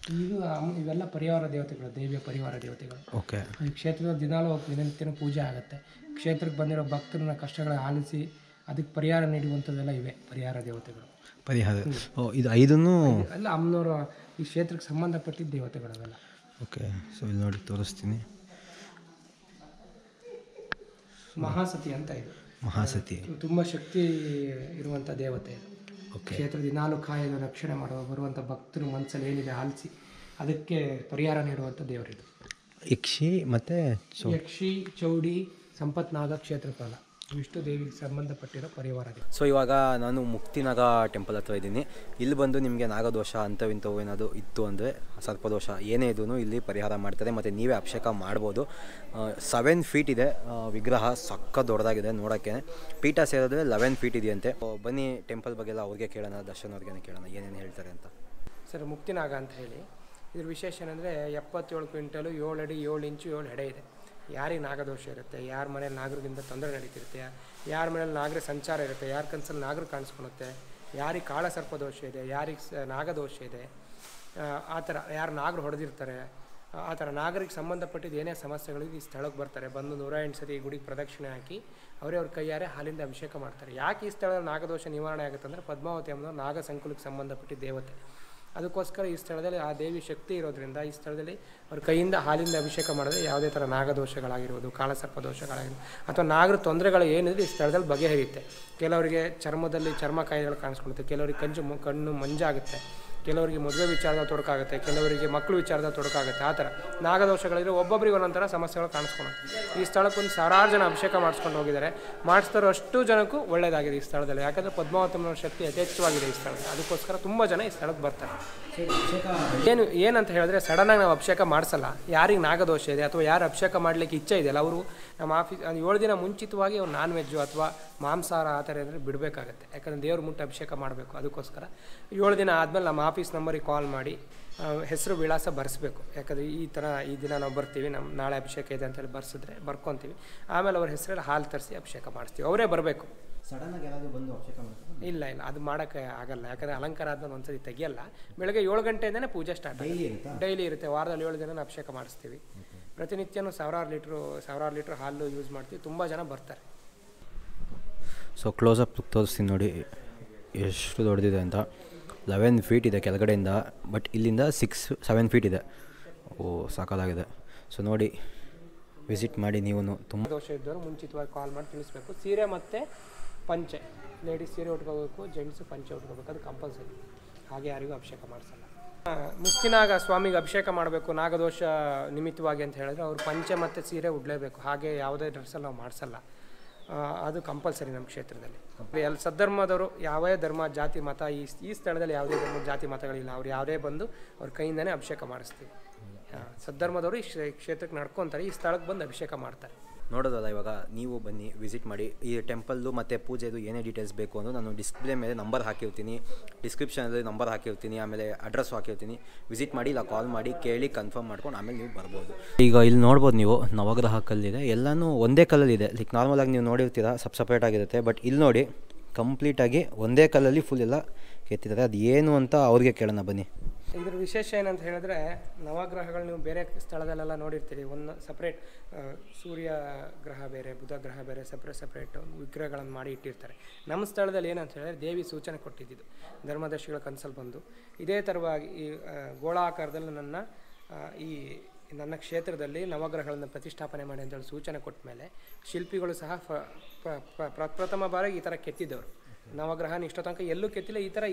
S2: ಇದು ಇವೆಲ್ಲ ಪರಿವಾರ ದೇವತೆಗಳು ದೇವಿಯ ಪರಿವಾರ ದೇವತೆಗಳು.
S6: ಓಕೆ.
S2: ಈ ಕ್ಷೇತ್ರದ ದಿನಾಲೂ ದಿನನಿತ್ಯನೂ ಪೂಜೆ ಆಗುತ್ತೆ. ಕ್ಷೇತ್ರಕ್ಕೆ ಬಂದಿರೋ ಭಕ್ತರನ್ನ ಕಷ್ಟಗಳ ಆಲಿಸಿ ಅದಕ್ಕೆ ಪರಿಹಾರ ನೀಡುವಂಥದ್ದೆಲ್ಲ ಇವೆ ಪರಿಹಾರ ದೇವತೆಗಳು.
S6: ಪರಿಹಾರ. ಓ ಇದು ಐದನ್ನು?
S2: ಎಲ್ಲ ಅಮ್ಮನವರು ಈ ಕ್ಷೇತ್ರಕ್ಕೆ ಸಂಬಂಧಪಟ್ಟಿದ್ದ ದೇವತೆಗಳವೆಲ್ಲ
S6: ಓಕೆ ಸೊ ಇಲ್ಲಿ ನೋಡಿ ತೋರಿಸ್ತೀನಿ.
S2: ಮಹಾಸತಿ ಅಂತ ಇದು.
S6: ಮಹಾಸತಿ.
S2: ತುಂಬ ಶಕ್ತಿ ಇರುವಂಥ ದೇವತೆ. ಕ್ಷೇತ್ರದಲ್ಲಿ
S6: ನಾಲ್ಕು
S2: ಕ್ಷೇತ್ರ ದಿನಾಲು ಕಾಯಲು ರಕ್ಷಣೆ ಮಾಡುವ ಬರುವಂಥ ಭಕ್ತರು ಮನಸ್ಸಲ್ಲಿ ಏನಿದೆ ಆಲಿಸಿ ಅದಕ್ಕೆ ಪರಿಹಾರ ನೀಡುವಂಥ ದೇವರಿದು.
S6: ಯಕ್ಷಿ ಮತ್ತು
S2: ಯಕ್ಷಿ ಚೌಡಿ ಸಂಪತ್ನಾಗ ಕ್ಷೇತ್ರಪಾಲ ವಿಷ್ಣು ದೇವಿಗೆ ಸಂಬಂಧಪಟ್ಟಿರೋ ಪರಿವಾರ
S6: ಸೊ ಇವಾಗ ನಾನು ಮುಕ್ತಿನಾಗ ಟೆಂಪಲ್ ಹತ್ರ ಇದ್ದೀನಿ. ಇಲ್ಲಿ ಬಂದು ನಿಮಗೆ ನಾಗದೋಷ ಅಂಥವಿಂಥವು ಏನಾದರೂ ಇತ್ತು ಅಂದರೆ ಸರ್ಪದೋಷ ಏನೇ ಇದೂ ಇಲ್ಲಿ ಪರಿಹಾರ ಮಾಡ್ತಾರೆ. ಮತ್ತು ನೀವೇ ಅಭಿಷೇಕ ಮಾಡ್ಬೋದು. ಸೆವೆನ್ ಫೀಟ್ ಇದೆ. ವಿಗ್ರಹ ಸಕ್ಕ ದೊಡ್ಡದಾಗಿದೆ ನೋಡೋಕ್ಕೆ. ಪೀಠ ಸೇರಿದ್ರೆ ಲೆವೆನ್ ಫೀಟ್ ಇದೆಯಂತೆ. ಬನ್ನಿ ಟೆಂಪಲ್ ಬಗ್ಗೆ ಎಲ್ಲ ಅವ್ರಿಗೆ ಕೇಳೋಣ ದರ್ಶನ ಅವ್ರಿಗೆ ಕೇಳೋಣ ಏನೇನು ಹೇಳ್ತಾರೆ ಅಂತ.
S2: ಸರ್ ಮುಕ್ತಿನಾಗ ಅಂತ ಹೇಳಿ. ಇದ್ರ ವಿಶೇಷ ಏನಂದರೆ ಎಪ್ಪತ್ತೇಳು ಕ್ವಿಂಟಲು ಏಳು ಅಡಿ ಏಳು ಇಂಚು ಏಳು ಎಡೆ ಇದೆ. ಯಾರಿಗೆ ನಾಗದೋಷ ಇರುತ್ತೆ ಯಾರ ಮನೇಲಿ ನಾಗರಿಗಿಂದ ತೊಂದರೆ ನಡೀತಿರುತ್ತೆ ಯಾರ ಮನೇಲಿ ನಾಗರ ಸಂಚಾರ ಇರುತ್ತೆ ಯಾರ ಕನಸಲ್ಲಿ ನಾಗರ ಕಾಣಿಸ್ಕೊಳುತ್ತೆ ಯಾರಿಗೆ ಕಾಳ ಸರ್ಪದೋಷ ಇದೆ ಯಾರಿಗೆ ನಾಗದೋಷ ಇದೆ ಆ, ಥರ ಯಾರು ನಾಗರು ಹೊಡೆದಿರ್ತಾರೆ ಆ- ಥರ ನಾಗರಿಗೆ ಸಂಬಂಧಪಟ್ಟಿದ್ದು ಏನೇ ಸಮಸ್ಯೆಗಳಿಗೆ ಈ ಸ್ಥಳಕ್ಕೆ ಬರ್ತಾರೆ. ಬಂದು ನೂರ ಎಂಟು ಸತಿ ಗುಡಿಗೆ ಪ್ರದಕ್ಷಿಣೆ ಹಾಕಿ ಅವರೇ ಅವ್ರ ಕೈಯಾರೆ ಹಾಲಿಂದ ಅಭಿಷೇಕ ಮಾಡ್ತಾರೆ. ಯಾಕೆ ಈ ಸ್ಥಳದಲ್ಲಿ ನಾಗದೋಷ ನಿವಾರಣೆ ಆಗುತ್ತೆ ಅಂದರೆ ಪದ್ಮಾವತಿ ಅನ್ನೋ ನಾಗ ಸಂಕುಲಕ್ಕೆ ಸಂಬಂಧಪಟ್ಟಿದ್ದ ದೇವತೆ. ಅದಕ್ಕೋಸ್ಕರ ಈ ಸ್ಥಳದಲ್ಲಿ ಆ ದೇವಿ ಶಕ್ತಿ ಇರೋದ್ರಿಂದ ಈ ಸ್ಥಳದಲ್ಲಿ ಅವ್ರ ಕೈಯಿಂದ ಹಾಲಿಂದ ಅಭಿಷೇಕ ಮಾಡಿದ್ರೆ ಯಾವುದೇ ಥರ ನಾಗದೋಷಗಳಾಗಿರ್ಬೋದು, ಕಾಳಸರ್ಪ ದೋಷಗಳಾಗಿರ್ಬೋದು ಅಥವಾ ನಾಗರ ತೊಂದರೆಗಳು ಏನಿದ್ರೆ ಈ ಸ್ಥಳದಲ್ಲಿ ಬಗೆಹರಿಯುತ್ತೆ. ಕೆಲವರಿಗೆ ಚರ್ಮದಲ್ಲಿ ಚರ್ಮ ಕಾಯಿಲೆಗಳು ಕಾಣಿಸ್ಕೊಳುತ್ತೆ, ಕೆಲವರಿಗೆ ಕಂಜು ಕಣ್ಣು ಮಂಜಾಗುತ್ತೆ. ಕೆಲವರಿಗೆ ಮದುವೆ ವಿಚಾರದ ತೊಡಕಾಗುತ್ತೆ, ಕೆಲವರಿಗೆ ಮಕ್ಕಳು ವಿಚಾರದಲ್ಲಿ ತೊಡಕಾಗುತ್ತೆ. ಆ ಥರ. ನಾಗದೋಷಗಳಿದ್ರೆ ಒಬ್ಬೊಬ್ಬರಿಗೆ ಒಂದೊಂಥರ ಸಮಸ್ಯೆಗಳು ಕಾಣಿಸ್ಕೊಳ್ಳುತ್ತೆ ಈ ಸ್ಥಳಕ್ಕೊಂದು ಸಾವಿರಾರು ಜನ ಅಭಿಷೇಕ ಮಾಡಿಸ್ಕೊಂಡು ಹೋಗಿದ್ದಾರೆ. ಮಾಡಿಸ್ತಾರೋ ಅಷ್ಟು ಜನಕ್ಕೂ ಒಳ್ಳೆಯದಾಗಿದೆ ಈ ಸ್ಥಳದಲ್ಲಿ. ಯಾಕಂದರೆ ಪದ್ಮಾವತಮ್ಮನ ಶಕ್ತಿ ಯಥೇಚ್ಛವಾಗಿದೆ ಈ ಸ್ಥಳದಲ್ಲಿ ಅದಕ್ಕೋಸ್ಕರ ತುಂಬ ಜನ ಈ ಸ್ಥಳಕ್ಕೆ ಬರ್ತಾರೆ. ಏನು, ಏನಂತ ಹೇಳಿದ್ರೆ ಸಡನ್ನಾಗಿ ನಾವು ಅಭಿಷೇಕ ಮಾಡಿಸಲ್ಲ. ಯಾರಿಗೆ ನಾಗದೋಷ ಇದೆ ಅಥವಾ ಯಾರು ಅಭಿಷೇಕ ಮಾಡಲಿಕ್ಕೆ ಇಚ್ಛೆ ಇದೆಯಲ್ಲ, ಅವರು ನಮ್ಮ ಆಫೀಸ್ ಏಳು ದಿನ ಮುಂಚಿತವಾಗಿ ಅವ್ರು ನಾನ್ ವೆಜ್ಜು ಅಥವಾ ಮಾಂಸಾಹಾರ ಆ ಥರ ಇದ್ದರೆ ಬಿಡಬೇಕಾಗತ್ತೆ. ಯಾಕಂದರೆ ದೇವ್ರ ಮುಟ್ಟ ಅಭಿಷೇಕ ಮಾಡಬೇಕು ಅದಕ್ಕೋಸ್ಕರ. ಏಳು ದಿನ ಆದಮೇಲೆ ನಮ್ಮ ಆಫೀಸ್ ನಂಬರಿಗೆ ಕಾಲ್ ಮಾಡಿ ಹೆಸರು ವಿಳಾಸ ಬರೆಸ್ಬೇಕು. ಯಾಕಂದರೆ ಈ ಥರ ಈ ದಿನ ನಾವು ಬರ್ತೀವಿ ನಮ್ಮ ನಾಳೆ ಅಭಿಷೇಕ ಇದೆ ಅಂತೇಳಿ ಬರ್ಸಿದ್ರೆ ಬರ್ಕೊತೀವಿ. ಆಮೇಲೆ ಅವ್ರ ಹೆಸರಲ್ಲಿ ಹಾಲು ತರಿಸಿ ಅಭಿಷೇಕ ಮಾಡಿಸ್ತೀವಿ. ಅವರೇ ಬರಬೇಕು. ಇಲ್ಲ ಇಲ್ಲ ಅದು ಮಾಡೋಕ್ಕೆ ಆಗಲ್ಲ. ಯಾಕಂದರೆ ಅಲಂಕಾರ ಆದ್ಮೇಲೆ ಒಂದ್ಸರಿ ತೆಗಿಯಲ್ಲ. ಬೆಳಗ್ಗೆ ಏಳು ಗಂಟೆಯಿಂದನೇ ಪೂಜೆ ಸ್ಟಾರ್ಟ್ ಡೈಲಿ ಇರುತ್ತೆ? ವಾರದಲ್ಲಿ ಏಳು ದಿನ ಅಭಿಷೇಕ ಮಾಡಿಸ್ತೀವಿ. ಪ್ರತಿನಿತ್ಯನೂ ಸಾವಿರಾರು ಲೀಟ್ರು ಸಾವಿರಾರು ಲೀಟ್ರ್ ಹಾಲು ಯೂಸ್ ಮಾಡ್ತೀವಿ. ತುಂಬ ಜನ ಬರ್ತಾರೆ.
S6: ಸೊ ಕ್ಲೋಸಪ್ ತೋರಿಸ್ತೀನಿ ನೋಡಿ. ಎಷ್ಟು ದೊಡ್ಡದಿದೆ ಅಂತ. ಲೆವೆನ್ ಫೀಟ್ ಇದೆ ಕೆಳಗಡೆಯಿಂದ, ಬಟ್ ಇಲ್ಲಿಂದ ಸಿಕ್ಸ್, ಸೆವೆನ್ ಫೀಟ್ ಇದೆ. ಓ ಸಾಕಾಗಿದೆ ಸೊ ನೋಡಿ ವಿಸಿಟ್ ಮಾಡಿ ನೀವು ತುಂಬ
S2: ದೋಷ ಇದ್ದವರು ಮುಂಚಿತವಾಗಿ ಕಾಲ್ ಮಾಡಿ ತಿಳಿಸ್ಬೇಕು. ಸೀರೆ ಮತ್ತು ಪಂಚೆ. ಲೇಡೀಸ್ ಸೀರೆ ಉಟ್ಕೋಬೇಕು ಜೆಂಟ್ಸು ಪಂಚೆ ಉಟ್ಕೋಬೇಕು, ಅದು ಕಂಪಲ್ಸರಿ ಹಾಗೆ ಯಾರಿಗೂ ಅಭಿಷೇಕ ಮಾಡಿಸಲ್ಲ. ಮುಕ್ತಿನಾಗ ಸ್ವಾಮಿಗೆ ಅಭಿಷೇಕ ಮಾಡಬೇಕು, ನಾಗದೋಷ ನಿಮಿತ್ತವಾಗಿ ಅಂತ ಹೇಳಿದ್ರೆ ಅವರು ಪಂಚೆ ಮತ್ತು ಸೀರೆ ಉಡಲೇಬೇಕು. ಹಾಗೆ ಯಾವುದೇ ಡ್ರೆಸ್ಸಲ್ಲಿ ನಾವು ಮಾಡಿಸಲ್ಲ. ಅದು ಕಂಪಲ್ಸರಿ ನಮ್ಮ ಕ್ಷೇತ್ರದಲ್ಲಿ. ಎಲ್ಲ ಸದ್ಧರ್ಮದವರು ಯಾವೇ ಧರ್ಮ, ಜಾತಿ, ಮತ, ಈ ಈ ಸ್ಥಳದಲ್ಲಿ ಯಾವುದೇ ಧರ್ಮ, ಜಾತಿ, ಮತಗಳಿಲ್ಲ. ಅವ್ರು ಯಾವುದೇ ಬಂದು ಅವ್ರ ಕೈಯಿಂದನೇ ಅಭಿಷೇಕ ಮಾಡಿಸ್ತೀವಿ. ಸದ್ಧರ್ಮದವರು ಈ ಕ್ಷೇ- ಕ್ಷೇತ್ರಕ್ಕೆ ನಡ್ಕೊತಾರೆ. ಈ ಸ್ಥಳಕ್ಕೆ ಬಂದು ಅಭಿಷೇಕ ಮಾಡ್ತಾರೆ.
S6: ನೋಡೋದಲ್ಲ ಇವಾಗ ನೀವು ಬನ್ನಿ ವಿಸಿಟ್ ಮಾಡಿ. ಈ ಟೆಂಪಲ್ದು ಮತ್ತು ಪೂಜೆದು ಏನೇ ಡೀಟೇಲ್ಸ್ ಬೇಕು ಅಂದರೂ ನಾನು ಡಿಸ್ಪ್ಲೇ ಮೇಲೆ ನಂಬರ್ ಹಾಕಿರ್ತೀನಿ. ಡಿಸ್ಕ್ರಿಪ್ಷನಲ್ಲಿ ನಂಬರ್ ಹಾಕಿರ್ತೀನಿ, ಆಮೇಲೆ ಅಡ್ರೆಸ್ ಹಾಕಿರ್ತೀನಿ. ವಿಸಿಟ್ ಮಾಡಿ ಇಲ್ಲ ಕಾಲ್ ಮಾಡಿ, ಕೇಳಿ ಕನ್ಫರ್ಮ್ ಮಾಡ್ಕೊಂಡು ಆಮೇಲೆ ನೀವು ಬರ್ಬೋದು. ಈಗ ಇಲ್ಲಿ ನೋಡ್ಬೋದು ನೀವು ನವಗ್ರಹ ಕಲ್ಲಿದೆ. ಎಲ್ಲನೂ ಒಂದೇ ಕಲ್ಲಲ್ಲಿದೆ. ಲೈಕ್ ನಾರ್ಮಲಾಗಿ ನೀವು ನೋಡಿರ್ತೀರ, ಸಪ್ ಸಪ್ರೇಟ್ ಆಗಿರುತ್ತೆ. ಬಟ್ ಇಲ್ಲಿ ನೋಡಿ ಕಂಪ್ಲೀಟಾಗಿ ಒಂದೇ ಕಲ್ಲಲ್ಲಿ ಫುಲ್ ಎಲ್ಲ ಕೆತ್ತಿದ್ದಾರೆ. ಅದು ಏನು ಅಂತ ಅವ್ರಿಗೆ ಕೇಳೋಣ, ಬನ್ನಿ.
S2: ಇದ್ರ ವಿಶೇಷ ಏನಂತ ಹೇಳಿದ್ರೆ, ನವಗ್ರಹಗಳು ನೀವು ಬೇರೆ ಸ್ಥಳದಲ್ಲೆಲ್ಲ ನೋಡಿರ್ತೀರಿ. ಒಂದು ಸಪ್ರೇಟ್ ಸೂರ್ಯ ಗ್ರಹ ಬೇರೆ, ಬುಧ ಗ್ರಹ ಬೇರೆ ಸಪ್ರೇಟ್ ಸಪ್ರೇಟ್ ವಿಗ್ರಹಗಳನ್ನು ಮಾಡಿ ಇಟ್ಟಿರ್ತಾರೆ. ನಮ್ಮ ಸ್ಥಳದಲ್ಲಿ ಏನಂತ ಹೇಳಿದ್ರೆ, ದೇವಿ ಸೂಚನೆ ಕೊಟ್ಟಿದ್ದು ಧರ್ಮದರ್ಶಿಗಳ ಕನಸಲ್ಲಿ ಬಂದು. ಇದೇ ಥರವಾಗಿ ಈ ಗೋಳಾಕಾರದಲ್ಲಿ ನನ್ನ ಈ ನನ್ನ ಕ್ಷೇತ್ರದಲ್ಲಿ ನವಗ್ರಹಗಳನ್ನು ಪ್ರತಿಷ್ಠಾಪನೆ ಮಾಡಿ ಅಂತೇಳಿ ಸೂಚನೆ ಕೊಟ್ಟ ಮೇಲೆ, ಶಿಲ್ಪಿಗಳು ಸಹ ಪ್ರಪ್ರಥಮ ಬಾರಿಗೆ ಈ ಥರ ಕೆತ್ತಿದ್ದವರು. ನವಗ್ರಹನ ಇಷ್ಟೋ ತನಕ ಎಲ್ಲೂ ಕೆತ್ತಿಲ್ಲ. ಈ ಥರ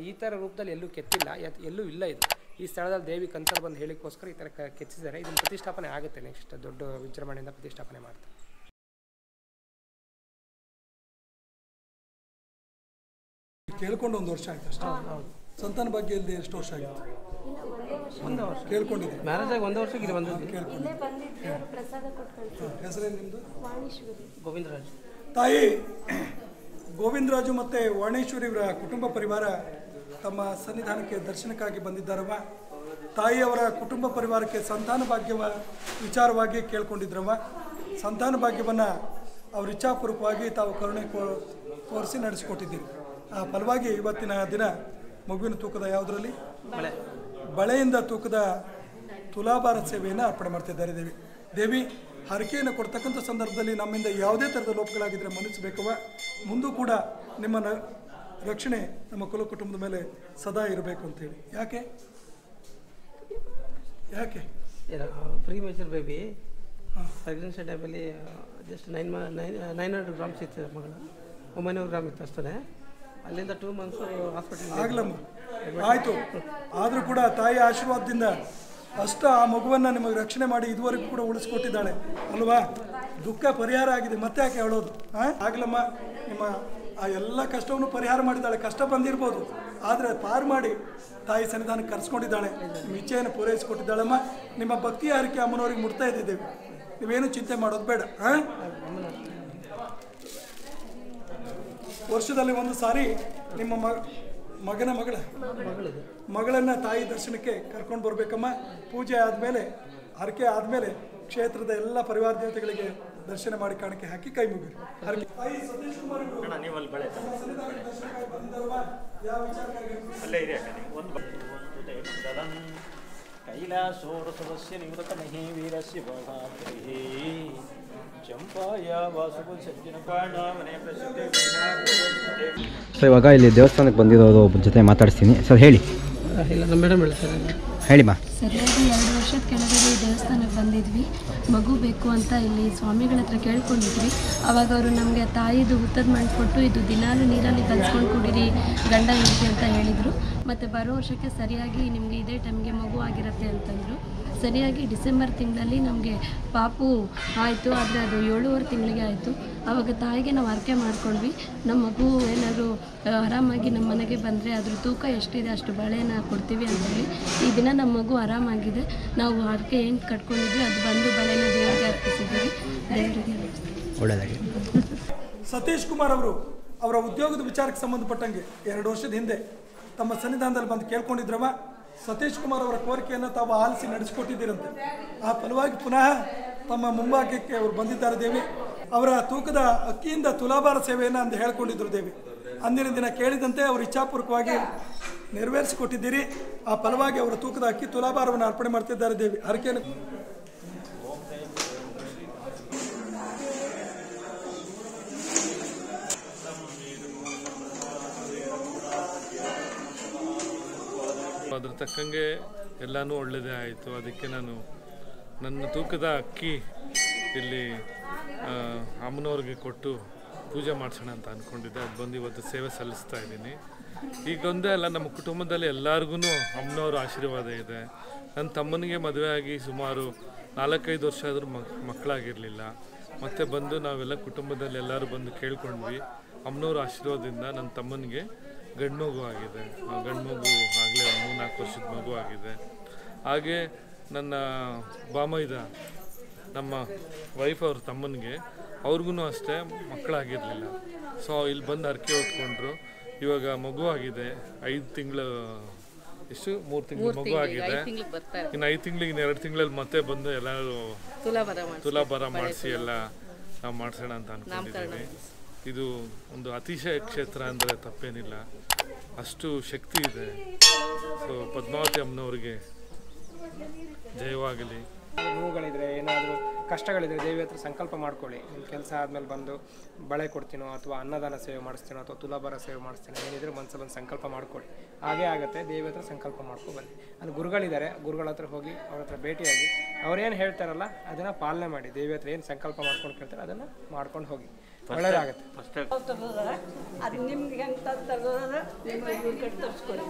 S2: ಈ- ಥರ ರೂಪದಲ್ಲಿ ಎಲ್ಲೂ ಕೆತ್ತಿಲ್ಲ. ಯತ್- ಎಲ್ಲೂ ಇಲ್ಲ ಇದು. ಈ ಸ್ಥಳದಲ್ಲಿ ದೇವಿ ಕಂತರ್ ಬಂದು ಹೇಳಿಕೋಸ್ಕರ ಈ ಥರ ಕೆತ್ತಿದ್ದಾರೆ ಕೆತ್ತಿಸಿದ್ದಾರೆ. ಇದನ್ನು ಪ್ರತಿಷ್ಠಾಪನೆ ಆಗುತ್ತೆ ನೆಕ್ಸ್ಟ್ ದೊಡ್ಡ ವಿಜೃಂಭಣೆಯಿಂದ ಪ್ರತಿಷ್ಠಾಪನೆ ಮಾಡ್ತಾರೆ.
S7: ಕೇಳ್ಕೊಂಡು ಒಂದು ವರ್ಷ ಆಯ್ತು ಅಷ್ಟೇ? ಸಂತಾನ ಬಗ್ಗೆ ಇಲ್ಲದೆ ಎಷ್ಟು ವರ್ಷ ಆಗಿತ್ತು ಕೇಳ್ಕೊಂಡಿದ್ದೆ
S2: ಮ್ಯಾರೇಜ್ ಆಗಿ ಒಂದು ವರ್ಷಕ್ಕೆ ಇದು ಬಂದಿದ್ದು.
S4: ಇಲ್ಲೇ ಬಂದಿದ್ದು ಪ್ರಸಾದ ಕೊಟ್ಟು
S7: ಹೆಸರೇನು ನಿಮ್ಮದು
S4: ವಾಣೀಶ್ವರಿ.
S2: ಗೋವಿಂದರಾಜ್.
S7: ತಾಯಿ! ಗೋವಿಂದರಾಜು ಮತ್ತು ವಾಣೇಶ್ವರಿ ಇವರ ಕುಟುಂಬ ಪರಿವಾರ ತಮ್ಮ ಸನ್ನಿಧಾನಕ್ಕೆ ದರ್ಶನಕ್ಕಾಗಿ ಬಂದಿದ್ದಾರವ? ತಾಯಿಯವರ ಕುಟುಂಬ ಪರಿವಾರಕ್ಕೆ ಸಂತಾನ ಭಾಗ್ಯವ ವಿಚಾರವಾಗಿ ಕೇಳ್ಕೊಂಡಿದ್ರವ? ಸಂತಾನ ಭಾಗ್ಯವನ್ನು ಅವ್ರ ಇಚ್ಛಾಪೂರ್ವಕವಾಗಿ ತಾವು ಕರುಣೆ ಕೋರಿಸಿ ತೋರಿಸಿ ನಡೆಸಿಕೊಟ್ಟಿದ್ದೀರಿ. ಆ ಫಲವಾಗಿ ಇವತ್ತಿನ ದಿನ ಮಗುವಿನ ತೂಕದ ಯಾವುದರಲ್ಲಿ? ಬಳೆಯಿಂದ ತೂಕದ ತುಲಾಭಾರ ಸೇವೆಯನ್ನು ಅರ್ಪಣೆ ಮಾಡ್ತಿದ್ದಾರೆ ದೇವಿ. ದೇವಿ ಹರಕೆಯನ್ನು ಕೊಡ್ತಕ್ಕಂಥ ಸಂದರ್ಭದಲ್ಲಿ ನಮ್ಮಿಂದ ಯಾವುದೇ ಥರದ ಲೋಪಗಳಾಗಿದ್ದರೆ ಮನ್ನಿಸಬೇಕವ ಮುಂದೂ ಕೂಡ ನಿಮ್ಮ ನ- ರಕ್ಷಣೆ ನಮ್ಮ ಕುಲ ಕುಟುಂಬದ ಮೇಲೆ ಸದಾ ಇರಬೇಕು ಅಂತೇಳಿ. ಯಾಕೆ? ಯಾಕೆ?
S8: ಪ್ರೀ ಮೇಚರ್ ಬೇಬಿ ಪ್ರೆಗ್ನೆನ್ಸಿ ಟೈಮಲ್ಲಿ ಜಸ್ಟ್ ನೈನ್ ಮ ನೈನ್ ನೈನ್ ಹಂಡ್ರೆಡ್ ಗ್ರಾಮ್ಸ್ ಇತ್ತು ಮಗಳು. ಒಂಬೈನೂರು ಗ್ರಾಮ್ ಇತ್ತು ಅಷ್ಟೇ ಅಲ್ಲಿಂದ ಟೂ ಮಂತ್ಸು ಹಾಸ್ಪಿಟಲ್
S7: ಆಗಲಮ್ಮ. ಆಯಿತು. ಆದರೂ ಕೂಡ ತಾಯಿ ಆಶೀರ್ವಾದದಿಂದ ಅಷ್ಟ ಆ ಮಗುವನ್ನು ನಿಮಗೆ ರಕ್ಷಣೆ ಮಾಡಿ ಇದುವರೆಗೂ ಕೂಡ ಉಳಿಸ್ಕೊಟ್ಟಿದ್ದಾಳೆ, ಅಲ್ವಾ? ದುಃಖ ಪರಿಹಾರ ಆಗಿದೆ, ಮತ್ತೆ ಯಾಕೆ ಹೇಳೋದು? ಹಾಂ ಆಗ್ಲಮ್ಮ, ನಿಮ್ಮ ಆ ಎಲ್ಲ ಕಷ್ಟವನ್ನು ಪರಿಹಾರ ಮಾಡಿದ್ದಾಳೆ, ಕಷ್ಟ ಬಂದಿರ್ಬೋದು. ಆದರೆ ಪಾರು ಮಾಡಿ ತಾಯಿ ಸನ್ನಿಧಾನಕ್ಕೆ ಕರೆಸ್ಕೊಂಡಿದ್ದಾಳೆ. ನಿಮ್ಮ ಇಚ್ಛೆಯನ್ನು ಪೂರೈಸಿಕೊಟ್ಟಿದ್ದಾಳಮ್ಮ. ನಿಮ್ಮ ಭಕ್ತಿ ಹಾರಿಕೆ ಅಮ್ಮನವ್ರಿಗೆ ಮುಟ್ತಾ ಇದ್ದಿದ್ದೇವೆ ನೀವೇನು ಚಿಂತೆ ಮಾಡೋದು ಬೇಡ ಹಾಂ ವರ್ಷದಲ್ಲಿ ಒಂದು ಸಾರಿ ನಿಮ್ಮ ಮಗ ಮಗನ ಮಗಳ ಮಗಳನ್ನು ತಾಯಿ ದರ್ಶನಕ್ಕೆ ಕರ್ಕೊಂಡು ಬರಬೇಕಮ್ಮ. ಪೂಜೆ ಆದಮೇಲೆ ಹರಕೆ ಆದಮೇಲೆ ಕ್ಷೇತ್ರದ ಎಲ್ಲ ಪರಿವಾರ ದೇವತೆಗಳಿಗೆ ದರ್ಶನ ಮಾಡಿ ಕಾಣಿಕೆ ಹಾಕಿ ಕೈ ಮುಗಿರಿ. ಹರಕೆ ತಾಯಿ ಸತೀಶ್ ಕುಮಾರ್
S9: ಕೈಲಾಸೋರಸವಸ್ಯ ನಿವೃತ ಮಹಿ ವೀರಸ್ಯ ಭಾತ್ರಿ
S6: ಸೊ ಇವಾಗ ಇಲ್ಲಿ ದೇವಸ್ಥಾನಕ್ಕೆ ಬಂದಿರೋದು ಒಬ್ಬ ಜೊತೆ ಮಾತಾಡ್ತೀನಿ ಸರ್ ಹೇಳಿ.
S8: ಇಲ್ಲ ನಮ್ಮ ಮೇಡಮ್ ಹೇಳ್ತಾರೆ
S6: ಹೇಳಿ
S4: ಸರಿಯಾಗಿ ಎರಡು ವರ್ಷದ ಕೆಳಗಡೆ ಈ ದೇವಸ್ಥಾನಕ್ಕೆ ಬಂದಿದ್ವಿ. ಮಗು ಬೇಕು ಅಂತ ಇಲ್ಲಿ ಸ್ವಾಮಿಗಳ ಹತ್ರ ಕೇಳ್ಕೊಂಡಿದ್ವಿ. ಅವಾಗ ಅವರು ನಮಗೆ ತಾಯಿದು ಹುತ್ತದ ಮಾಡಿಕೊಟ್ಟು ಕೊಟ್ಟು ಇದು ದಿನಾಲು ನೀರಲ್ಲಿ ಕಲ್ಸ್ಕೊಂಡು ಕುಡೀರಿ ಗಂಡ ಇರುತ್ತೆ ಅಂತ ಹೇಳಿದರು. ಮತ್ತು ಬರೋ ವರ್ಷಕ್ಕೆ ಸರಿಯಾಗಿ ನಿಮಗೆ ಇದೇ ಟೈಮ್ಗೆ ಮಗು ಆಗಿರುತ್ತೆ ಅಂತಂದರು ಸರಿಯಾಗಿ ಡಿಸೆಂಬರ್ ತಿಂಗಳಲ್ಲಿ ನಮಗೆ ಪಾಪು ಆಯಿತು ಆದರೆ ಅದು ಏಳುವರೆ ತಿಂಗಳಿಗೆ ಆಯಿತು. ಆವಾಗ ತಾಯಿಗೆ ನಾವು ಆರಕೆ ಮಾಡ್ಕೊಂಡ್ವಿ. ನಮ್ಮ ಮಗು ಏನಾದರೂ ಆರಾಮಾಗಿ ನಮ್ಮ ಮನೆಗೆ ಬಂದರೆ ಅದ್ರ ತೂಕ ಎಷ್ಟಿದೆ ಅಷ್ಟು ಬಳೆನ ಕೊಡ್ತೀವಿ ಅಂತೇಳಿ ಈ ದಿನ ನಮ್ಮ ಮಗು ಆರಾಮಾಗಿದೆ. ನಾವು ಆರಕೆ ಏನು ಕಟ್ಕೊಂಡಿದ್ವಿ ಅದು ಬಂದು ಬಳೆನ ದೇವರಿಗೆ ಅರ್ಪಿಸಿದ್ದೀವಿ. ದೇವರಿಗೆ
S6: ಒಳ್ಳೆಯದಾಗಿ
S7: ಸತೀಶ್ ಕುಮಾರ್ ಅವರು ಅವರ ಉದ್ಯೋಗದ ವಿಚಾರಕ್ಕೆ ಸಂಬಂಧಪಟ್ಟಂಗೆ ಎರಡು ವರ್ಷದ ಹಿಂದೆ ತಮ್ಮ ಸನ್ನಿಧಾನದಲ್ಲಿ ಬಂದು ಕೇಳ್ಕೊಂಡಿದ್ರವ? ಸತೀಶ್ ಕುಮಾರ್ ಅವರ ಕೋರಿಕೆಯನ್ನು ತಾವು ಆಲಿಸಿ ನಡೆಸಿಕೊಟ್ಟಿದ್ದೀರಂತೆ. ಆ ಫಲವಾಗಿ ಪುನಃ ತಮ್ಮ ಮುಂಭಾಗ್ಯಕ್ಕೆ ಅವರು ಬಂದಿದ್ದಾರೆ ದೇವಿ. ಅವರ ತೂಕದ ಅಕ್ಕಿಯಿಂದ ತುಲಾಭಾರ ಸೇವೆಯನ್ನು ಅಂದು ಹೇಳ್ಕೊಂಡಿದ್ರು ದೇವಿ. ಅಂದಿನ ದಿನ ಕೇಳಿದಂತೆ ಅವರು ಇಚ್ಛಾಪೂರ್ವಕವಾಗಿ ನೆರವೇರಿಸಿಕೊಟ್ಟಿದ್ದೀರಿ. ಆ ಫಲವಾಗಿ ಅವರ ತೂಕದ ಅಕ್ಕಿ ತುಲಾಭಾರವನ್ನು ಅರ್ಪಣೆ ಮಾಡ್ತಿದ್ದಾರೆ ದೇವಿ. ಹರಕೆಯನ್ನು
S10: ಅದ್ರ ತಕ್ಕಂಗೆ ಎಲ್ಲನೂ ಒಳ್ಳೆಯದೇ ಆಯಿತು. ಅದಕ್ಕೆ ನಾನು ನನ್ನ ತೂಕದ ಅಕ್ಕಿ ಇಲ್ಲಿ ಅಮ್ಮನವ್ರಿಗೆ ಕೊಟ್ಟು ಪೂಜೆ ಮಾಡಿಸೋಣ ಅಂತ ಅಂದ್ಕೊಂಡಿದ್ದೆ ಅದು ಬಂದು ಇವತ್ತು ಸೇವೆ ಸಲ್ಲಿಸ್ತಾ ಇದ್ದೀನಿ. ಈಗ ಒಂದೇ ಅಲ್ಲ, ನಮ್ಮ ಕುಟುಂಬದಲ್ಲಿ ಎಲ್ಲರಿಗೂ ಅಮ್ಮನವ್ರ ಆಶೀರ್ವಾದ ಇದೆ. ನನ್ನ ತಮ್ಮನಿಗೆ ಮದುವೆ ಆಗಿ ಸುಮಾರು ನಾಲ್ಕೈದು ವರ್ಷ ಆದರೂ ಮಕ್, ಮಕ್ಕಳಾಗಿರಲಿಲ್ಲ. ಮತ್ತೆ ಬಂದು ನಾವೆಲ್ಲ ಕುಟುಂಬದಲ್ಲಿ ಎಲ್ಲರೂ ಬಂದು ಕೇಳ್ಕೊಂಡ್ವಿ. ಅಮ್ಮನವ್ರ ಆಶೀರ್ವಾದದಿಂದ ನನ್ನ ತಮ್ಮನಿಗೆ ಗಂಡು ಮಗು ಆಗಿದೆ. ಆ ಗಂಡು ಮಗು ಆಗಲೇ ಒಂದು ಮೂರು ನಾಲ್ಕು ವರ್ಷದ ಮಗು ಆಗಿದೆ. ಹಾಗೆ ನನ್ನ ಬಾಮೈದ ನಮ್ಮ ವೈಫ್ ಅವ್ರ ತಮ್ಮನಿಗೆ ಅವ್ರಿಗೂ ಅಷ್ಟೇ ಮಕ್ಕಳಾಗಿರಲಿಲ್ಲ. ಸೊ ಇಲ್ಲಿ ಬಂದು ಹರಕೆ ಹೊತ್ಕೊಂಡ್ರು. ಇವಾಗ ಮಗು ಆಗಿದೆ. ಐದು ತಿಂಗಳು ಎಷ್ಟು? ಮೂರು ತಿಂಗಳು ಮಗು ಆಗಿದೆ. ಇನ್ನು ಐದು ತಿಂಗಳಿಗೆ ಇನ್ನು ಎರಡು ತಿಂಗಳಲ್ಲಿ ಮತ್ತೆ ಬಂದು ಎಲ್ಲರೂ ತುಲಾಭಾರ ಮಾಡಿಸಿ ಎಲ್ಲ ನಾವು ಮಾಡಿಸೋಣ ಅಂತ ಅನ್ಕೊಂಡಿದ್ದೀವಿ ಇದು ಒಂದು ಅತಿಶಯ ಕ್ಷೇತ್ರ ಅಂದರೆ ತಪ್ಪೇನಿಲ್ಲ. ಅಷ್ಟು ಶಕ್ತಿ ಇದೆ. ಸೊ ಪದ್ಮಾವತಿ ಅಮ್ಮನವ್ರಿಗೆ ಜಯವಾಗಲಿ.
S2: ನೋವುಗಳಿದ್ರೆ, ಏನಾದರೂ ಕಷ್ಟಗಳಿದ್ರೆ ದೇವಿ ಹತ್ರ ಸಂಕಲ್ಪ ಮಾಡ್ಕೊಳ್ಳಿ. ನಿಮ್ಮ ಕೆಲಸ ಆದಮೇಲೆ ಬಂದು ಬಳೆ ಕೊಡ್ತೀನೋ ಅಥವಾ ಅನ್ನದಾನ ಸೇವೆ ಮಾಡಿಸ್ತೀನೋ ಅಥವಾ ತುಲಾಭಾರ ಸೇವೆ ಮಾಡಿಸ್ತೀನೋ, ಏನಿದ್ರೆ ಮನಸ್ಸಲ್ಲಿ ಒಂದು ಸಂಕಲ್ಪ ಮಾಡ್ಕೊಳ್ಳಿ. ಹಾಗೇ ಆಗುತ್ತೆ, ದೇವಿ ಹತ್ರ ಸಂಕಲ್ಪ ಮಾಡ್ಕೊಂಡು ಬನ್ನಿ. ಅದು ಗುರುಗಳಿದ್ದಾರೆ ಗುರುಗಳ ಹತ್ರ ಹೋಗಿ ಅವ್ರ ಹತ್ರ ಭೇಟಿಯಾಗಿ ಅವ್ರೇನು ಹೇಳ್ತಾರಲ್ಲ, ಅದನ್ನು ಪಾಲನೆ ಮಾಡಿ. ದೇವಿ ಹತ್ರ ಏನು ಸಂಕಲ್ಪ ಮಾಡ್ಕೊಂಡು ಕೇಳ್ತಾರೆ, ಅದನ್ನು ಮಾಡ್ಕೊಂಡು ಹೋಗಿ. ಒಳ್ಳೆಯದಾಗುತ್ತೆ
S11: ಅದು ನಿಮ್ಗೆ ಹೆಂಗೆ ತರ್ತಾರೆ ನಿಮ್ಗೆ ಇವ್ರ ಕಡೆ ತರಿಸ್ಕೊಡಿ.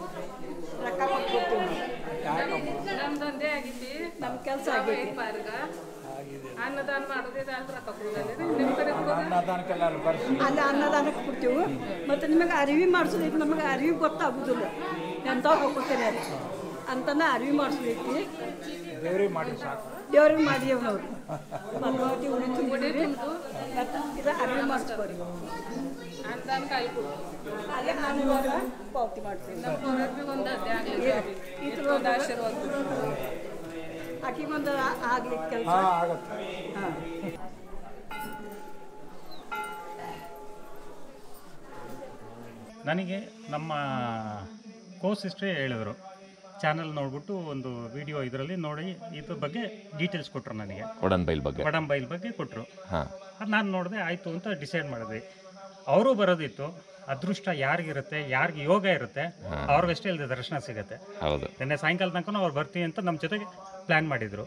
S11: ರೊಕ್ಕ ಕೊಟ್ಬಿಡ್ತೀವಿ
S12: ನಮ್ದೊಂದೇ ಆಗಿತ್ತು
S11: ನಮ್ಮ ಕೆಲಸ ಆಗೈತಿ
S12: ಅನ್ನದಾನ ಮಾಡೋದಿದೆ ಅಲ್ಲಿ ರೊಕ್ಕ ನಿಮ್ಮ
S11: ಅನ್ನದಾನಕ್ಕೆ ಕೊಡ್ತೀವಿ. ಮತ್ತು ನಿಮಗೆ ಅರಿವಿ ಮಾಡಿಸೋದೈತಿ ನಮಗೆ ಅರಿವಿ ಗೊತ್ತಾಗುದಿಲ್ಲ. ಎಂತ ಹೋಗ್ಕೊಡ್ತಾರೆ ಅಂತ. ಅಂತನ ಅರಿವಿ ಮಾಡಿಸ್ಬೇಕು
S1: ದೇವ್ರಿಗೆ ಮಾಡಿ ಸಾಕು.
S11: ದೇವ್ರಿಗೆ ಮಾಡಿದೇವು ನಾವು ಭಗವತಿ ಉಡಿ ತುಂಬಿದ್ವಿ ಇದು ಅರ್ವಿ ಅಲ್ಲೇ ಅನ್ನದಾಗ ಪಾವತಿ
S12: ಹೊರಗೆ ಒಂದು ಆಶೀರ್ವಾದ
S11: ಆಗ್ಲಿಕ್ಕೆ ಕೆಲಸ?
S1: ಹಾಂ
S11: ಹಾಂ.
S5: ನನಗೆ ನಮ್ಮ ಕೋ ಸಿಸ್ಟ್ರೇ ಹೇಳಿದರು. ಚಾನಲ್ ನೋಡ್ಬಿಟ್ಟು ಒಂದು ವಿಡಿಯೋ ಇದರಲ್ಲಿ ನೋಡಿ ಇದ್ರ ಬಗ್ಗೆ ಡೀಟೇಲ್ಸ್ ಕೊಟ್ಟರು ನನಗೆ.
S3: ಒಡನ್ ಬೈಲ್ ಬಗ್ಗೆ.
S5: ಬಡಂಬೈಲ್ ಬಗ್ಗೆ ಕೊಟ್ಟರು
S3: ಹಾಂ.
S5: ನಾನು ನೋಡಿದೆ ಆಯಿತು ಅಂತ ಡಿಸೈಡ್ ಮಾಡಿದ್ವಿ. ಅವರು ಬರೋದಿತ್ತು ಅದೃಷ್ಟ ಯಾರಿಗಿರುತ್ತೆ ಯಾರಿಗೆ ಯೋಗ ಇರುತ್ತೆ ಅವ್ರಿಗಷ್ಟೇ ಇಲ್ಲದೆ ದರ್ಶನ ಸಿಗುತ್ತೆ.
S3: ಹೌದು.
S5: ನಿನ್ನೆ ಸಾಯಂಕಾಲ ತನಕ ಅವ್ರು ಬರ್ತೀವಿ ಅಂತ ನಮ್ಮ ಜೊತೆಗೆ ಪ್ಲ್ಯಾನ್ ಮಾಡಿದ್ರು.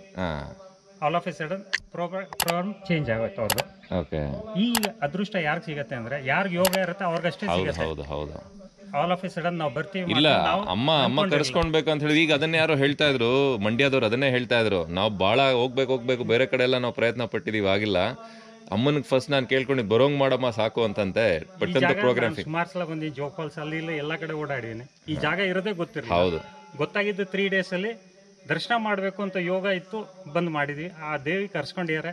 S5: All of a sudden program change ಆಗುತ್ತೆ ಅವ್ರದ್ದು
S3: ಓಕೆ
S5: ಈ ಅದೃಷ್ಟ ಯಾರಿಗೆ ಸಿಗುತ್ತೆ ಅಂದ್ರೆ ಯಾರಿಗೆ ಯೋಗ ಇರುತ್ತೆ ಅವ್ರಿಗಷ್ಟೇ ಸಿಗುತ್ತೆ.
S3: ಹೌದು ಹೌದು.
S5: ಆಲ್ ಆಫ್ ಎ ಸಡನ್ ನಾವು ಬರ್ತೀವಿ
S3: ಇಲ್ಲ ಅಮ್ಮ ಅಮ್ಮ. ಅಂತ ಹೇಳಿ ಈಗ ಅದನ್ನೇ ಯಾರೋ ಹೇಳ್ತಾ ಇದ್ರು ಮಂಡ್ಯದವ್ರು ಅದನ್ನೇ ಹೇಳ್ತಾ ಇದ್ರು. ನಾವು ಭಾಳ ಹೋಗ್ಬೇಕು ಹೋಗ್ಬೇಕು ಬೇರೆ ಕಡೆ ಎಲ್ಲ ನಾವು ಪ್ರಯತ್ನ ಪಟ್ಟಿದೀವಿ ಆಗಿಲ್ಲ. ಅಮ್ಮನಿಗೆ ಫಸ್ಟ್ ನಾನು ಕೇಳ್ಕೊಂಡು ಬರೋಂಗ್ ಮಾಡಮ್ಮ ಸಾಕು ಅಂತಂತೆ
S5: ಈ
S3: ಪಟ್ಟಂತ ಪ್ರೋಗ್ರಾಮ್
S5: ಸುಮಾರು ಸಲ ಬಂದಿ ಜೋಗ್ ಫಾಲ್ಸ್ ಅಲ್ಲಿ ಇಲ್ಲ ಎಲ್ಲ ಕಡೆ ಓಡಾಡಿದ್ದೀನಿ ಈ ಜಾಗ ಇರೋದೇ ಗೊತ್ತಿರಲಿಲ್ಲ.
S3: ಹೌದು.
S5: ಗೊತ್ತಾಗಿದ್ದು ತ್ರೀ ಡೇಸ್ ಅಲ್ಲಿ ದರ್ಶನ ಮಾಡಬೇಕು ಅಂತ ಯೋಗ ಇತ್ತು ಬಂದ್ ಮಾಡಿದ್ವಿ. ಆ ದೇವಿ ಕರ್ಸ್ಕೊಂಡಿದ್ದಾರೆ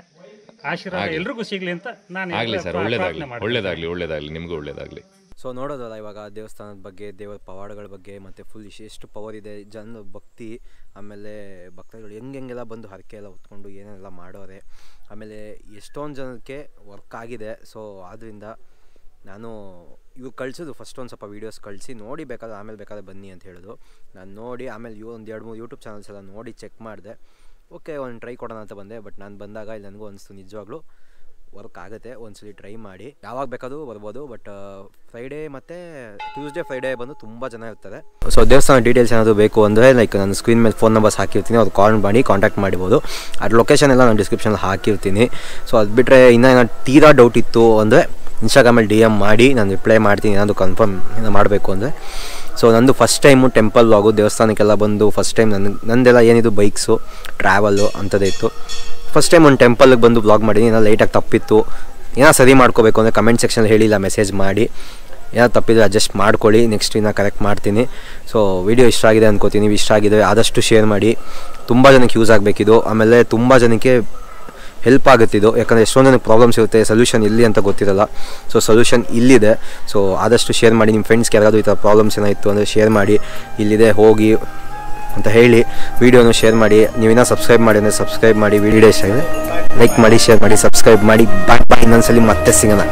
S5: ಆಶೀರ್ವಾದ ಎಲ್ರಿಗೂ ಸಿಗ್ಲಿ ಅಂತ ನಾನು
S3: ಆಗ್ಲಿ ಸರ್ ಒಳ್ಳೇದಾಗ್ಲಿ. ಒಳ್ಳೇದಾಗ್ಲಿ ಒಳ್ಳೇದಾಗ್ಲಿ ನಿಮಗೂ ಒಳ್ಳೇದಾಗ್ಲಿ.
S6: ಸೊ ನೋಡೋದಲ್ಲ ಇವಾಗ ದೇವಸ್ಥಾನದ ಬಗ್ಗೆ, ದೇವರ ಪವಾಡಗಳ ಬಗ್ಗೆ, ಮತ್ತು ಫುಲ್ ಎಷ್ಟು ಪವರ್ ಇದೆ ಜನ ಭಕ್ತಿ, ಆಮೇಲೆ ಭಕ್ತಗಳು ಹೆಂಗೆ ಹೆಂಗೆಲ್ಲ ಬಂದು ಹರಕೆ ಎಲ್ಲ ಹೊತ್ಕೊಂಡು ಏನೆಲ್ಲ ಮಾಡೋರೆ, ಆಮೇಲೆ ಎಷ್ಟೊಂದು ಜನಕ್ಕೆ ವರ್ಕ್ ಆಗಿದೆ. ಸೊ ಆದ್ದರಿಂದ ನಾನು ಇವು ಕಳಿಸೋದು ಫಸ್ಟ್ ಒಂದು ಸ್ವಲ್ಪ ವೀಡಿಯೋಸ್ ಕಳಿಸಿ, ನೋಡಿ ಬೇಕಾದ್ರೆ ಆಮೇಲೆ ಬೇಕಾದ್ರೆ ಬನ್ನಿ ಅಂತ ಹೇಳೋದು. ನಾನು ನೋಡಿ ಆಮೇಲೆ ಇವು ಒಂದು ಎರಡು ಮೂರು ಯೂಟ್ಯೂಬ್ ಚಾನಲ್ಸ್ ಎಲ್ಲ ನೋಡಿ ಚೆಕ್ ಮಾಡಿದೆ. ಓಕೆ ಒಂದು ಟ್ರೈ ಕೊಡೋಣ ಅಂತ ಬಂದೆ ಬಟ್ ನಾನು ಬಂದಾಗ ಇಲ್ಲಿ ನನಗೂ ಅನಿಸ್ತು ನಿಜವಾಗ್ಲೂ. ವರ್ಕ್ ಆಗುತ್ತೆ, ಒಂದ್ಸಲಿ ಟ್ರೈ ಮಾಡಿ. ಯಾವಾಗ ಬೇಕಾದರೂ ಬರ್ಬೋದು ಬಟ್ ಫ್ರೈಡೇ ಮತ್ತು ಟ್ಯೂಸ್ಡೇ ಫ್ರೈಡೇ ಬಂದು ತುಂಬ ಜನ ಇರ್ತಾರೆ. ಸೊ ದೇವಸ್ಥಾನ ಡೀಟೇಲ್ಸ್ ಏನಾದರೂ ಬೇಕು ಅಂದರೆ ಲೈಕ್ ನಾನು ಸ್ಕ್ರೀನ್ ಮೇಲೆ ಫೋನ್ ನಂಬರ್ಸ್ ಹಾಕಿರ್ತೀನಿ, ಅವ್ರು ಕಾಲ್ ಮಾಡಿ ಕಾಂಟ್ಯಾಕ್ಟ್ ಮಾಡ್ಬೋದು. ಅದು ಲೊಕೇಶನ್ ಎಲ್ಲ ನಾನು ಡಿಸ್ಕ್ರಿಪ್ಷನಲ್ಲಿ ಹಾಕಿರ್ತೀನಿ. ಸೊ ಅದು ಬಿಟ್ಟರೆ ಇನ್ನೂ ಏನೋ ತೀರಾ ಡೌಟ್ ಇತ್ತು ಅಂದರೆ ಇನ್ಸ್ಟಾಗ್ರಾಮಲ್ಲಿ ಡಿ ಎಂ ಮಾಡಿ, ನಾನು ರಿಪ್ಲೈ ಮಾಡ್ತೀನಿ, ಏನಾದರೂ ಕನ್ಫರ್ಮ್ ಮಾಡಬೇಕು ಅಂದರೆ. ಸೊ ನಂದು ಫಸ್ಟ್ ಟೈಮು ಟೆಂಪಲ್ ಆಗು, ದೇವಸ್ಥಾನಕ್ಕೆಲ್ಲ ಬಂದು ಫಸ್ಟ್ ಟೈಮ್ ನನ್ನ ನಂದೆಲ್ಲ ಏನಿದು ಬೈಕ್ಸು ಟ್ರಾವೆಲ್ಲು ಅಂಥದ್ದೇ ಇತ್ತು. ಫಸ್ಟ್ ಟೈಮ್ ಒಂದು ಟೆಂಪಲ್ಗೆ ಬಂದು ಬ್ಲಾಗ್ ಮಾಡೀನಿ ಏನೋ ಲೈಟಾಗಿ ತಪ್ಪಿತ್ತು ಏನೋ ಸರಿ ಮಾಡ್ಕೋಬೇಕು ಅಂದರೆ ಕಮೆಂಟ್ ಸೆಕ್ಷನಲ್ಲಿ ಹೇಳಿಲ್ಲ ಮೆಸೇಜ್ ಮಾಡಿ. ಏನೋ ತಪ್ಪಿದ್ರೆ ಅಡ್ಜಸ್ಟ್ ಮಾಡ್ಕೊಳ್ಳಿ ನೆಕ್ಸ್ಟ್ ಇನ್ನು ಕರೆಕ್ಟ್ ಮಾಡ್ತೀನಿ. ಸೊ ವಿಡಿಯೋ ಇಷ್ಟ ಆಗಿದೆ ಅನ್ಕೋತೀನಿ, ಇಷ್ಟ ಆಗಿದೆ ಆದಷ್ಟು ಶೇರ್ ಮಾಡಿ. ತುಂಬ ಜನಕ್ಕೆ ಯೂಸ್ ಆಗಬೇಕಿದು ಆಮೇಲೆ ತುಂಬ ಜನಕ್ಕೆ ಹೆಲ್ಪ್ ಆಗುತ್ತೆ ಇದು. ಯಾಕಂದರೆ ಎಷ್ಟೊಂದು ನನಗೆ ಪ್ರಾಬ್ಲಮ್ಸ್ ಇರುತ್ತೆ ಸೊಲ್ಯೂಷನ್ ಇಲ್ಲಿ ಅಂತ ಗೊತ್ತಿರಲ್ಲ. ಸೊ ಸೊಲ್ಯೂಷನ್ ಇಲ್ಲಿದೆ. ಸೊ ಆದಷ್ಟು ಶೇರ್ ಮಾಡಿ. ನಿಮ್ಮ ಫ್ರೆಂಡ್ಸ್ಗೆ ಯಾರಾದರೂ ಈ ಥರ ಪ್ರಾಬ್ಲಮ್ಸ್ ಏನಾಯಿತು ಅಂದರೆ ಶೇರ್ ಮಾಡಿ. ಇಲ್ಲಿದೆ, ಹೋಗಿ ಅಂತ ಹೇಳಿ ವೀಡಿಯೋನು ಶೇರ್ ಮಾಡಿ. ನೀವಿನ ಸಬ್ಸ್ಕ್ರೈಬ್ ಮಾಡಿ ಅಂದರೆ ಸಬ್ಸ್ಕ್ರೈಬ್ ಮಾಡಿ. ವಿಡಿಯೋ ಇಷ್ಟ ಲೈಕ್ ಮಾಡಿ ಶೇರ್ ಮಾಡಿ ಸಬ್ಸ್ಕ್ರೈಬ್ ಮಾಡಿ. ಬಾಯ್ ಬಾಯ್ ಇನ್ನೊಂದ್ಸಲಿ ಮತ್ತೆ ಸಿಗೋಣ.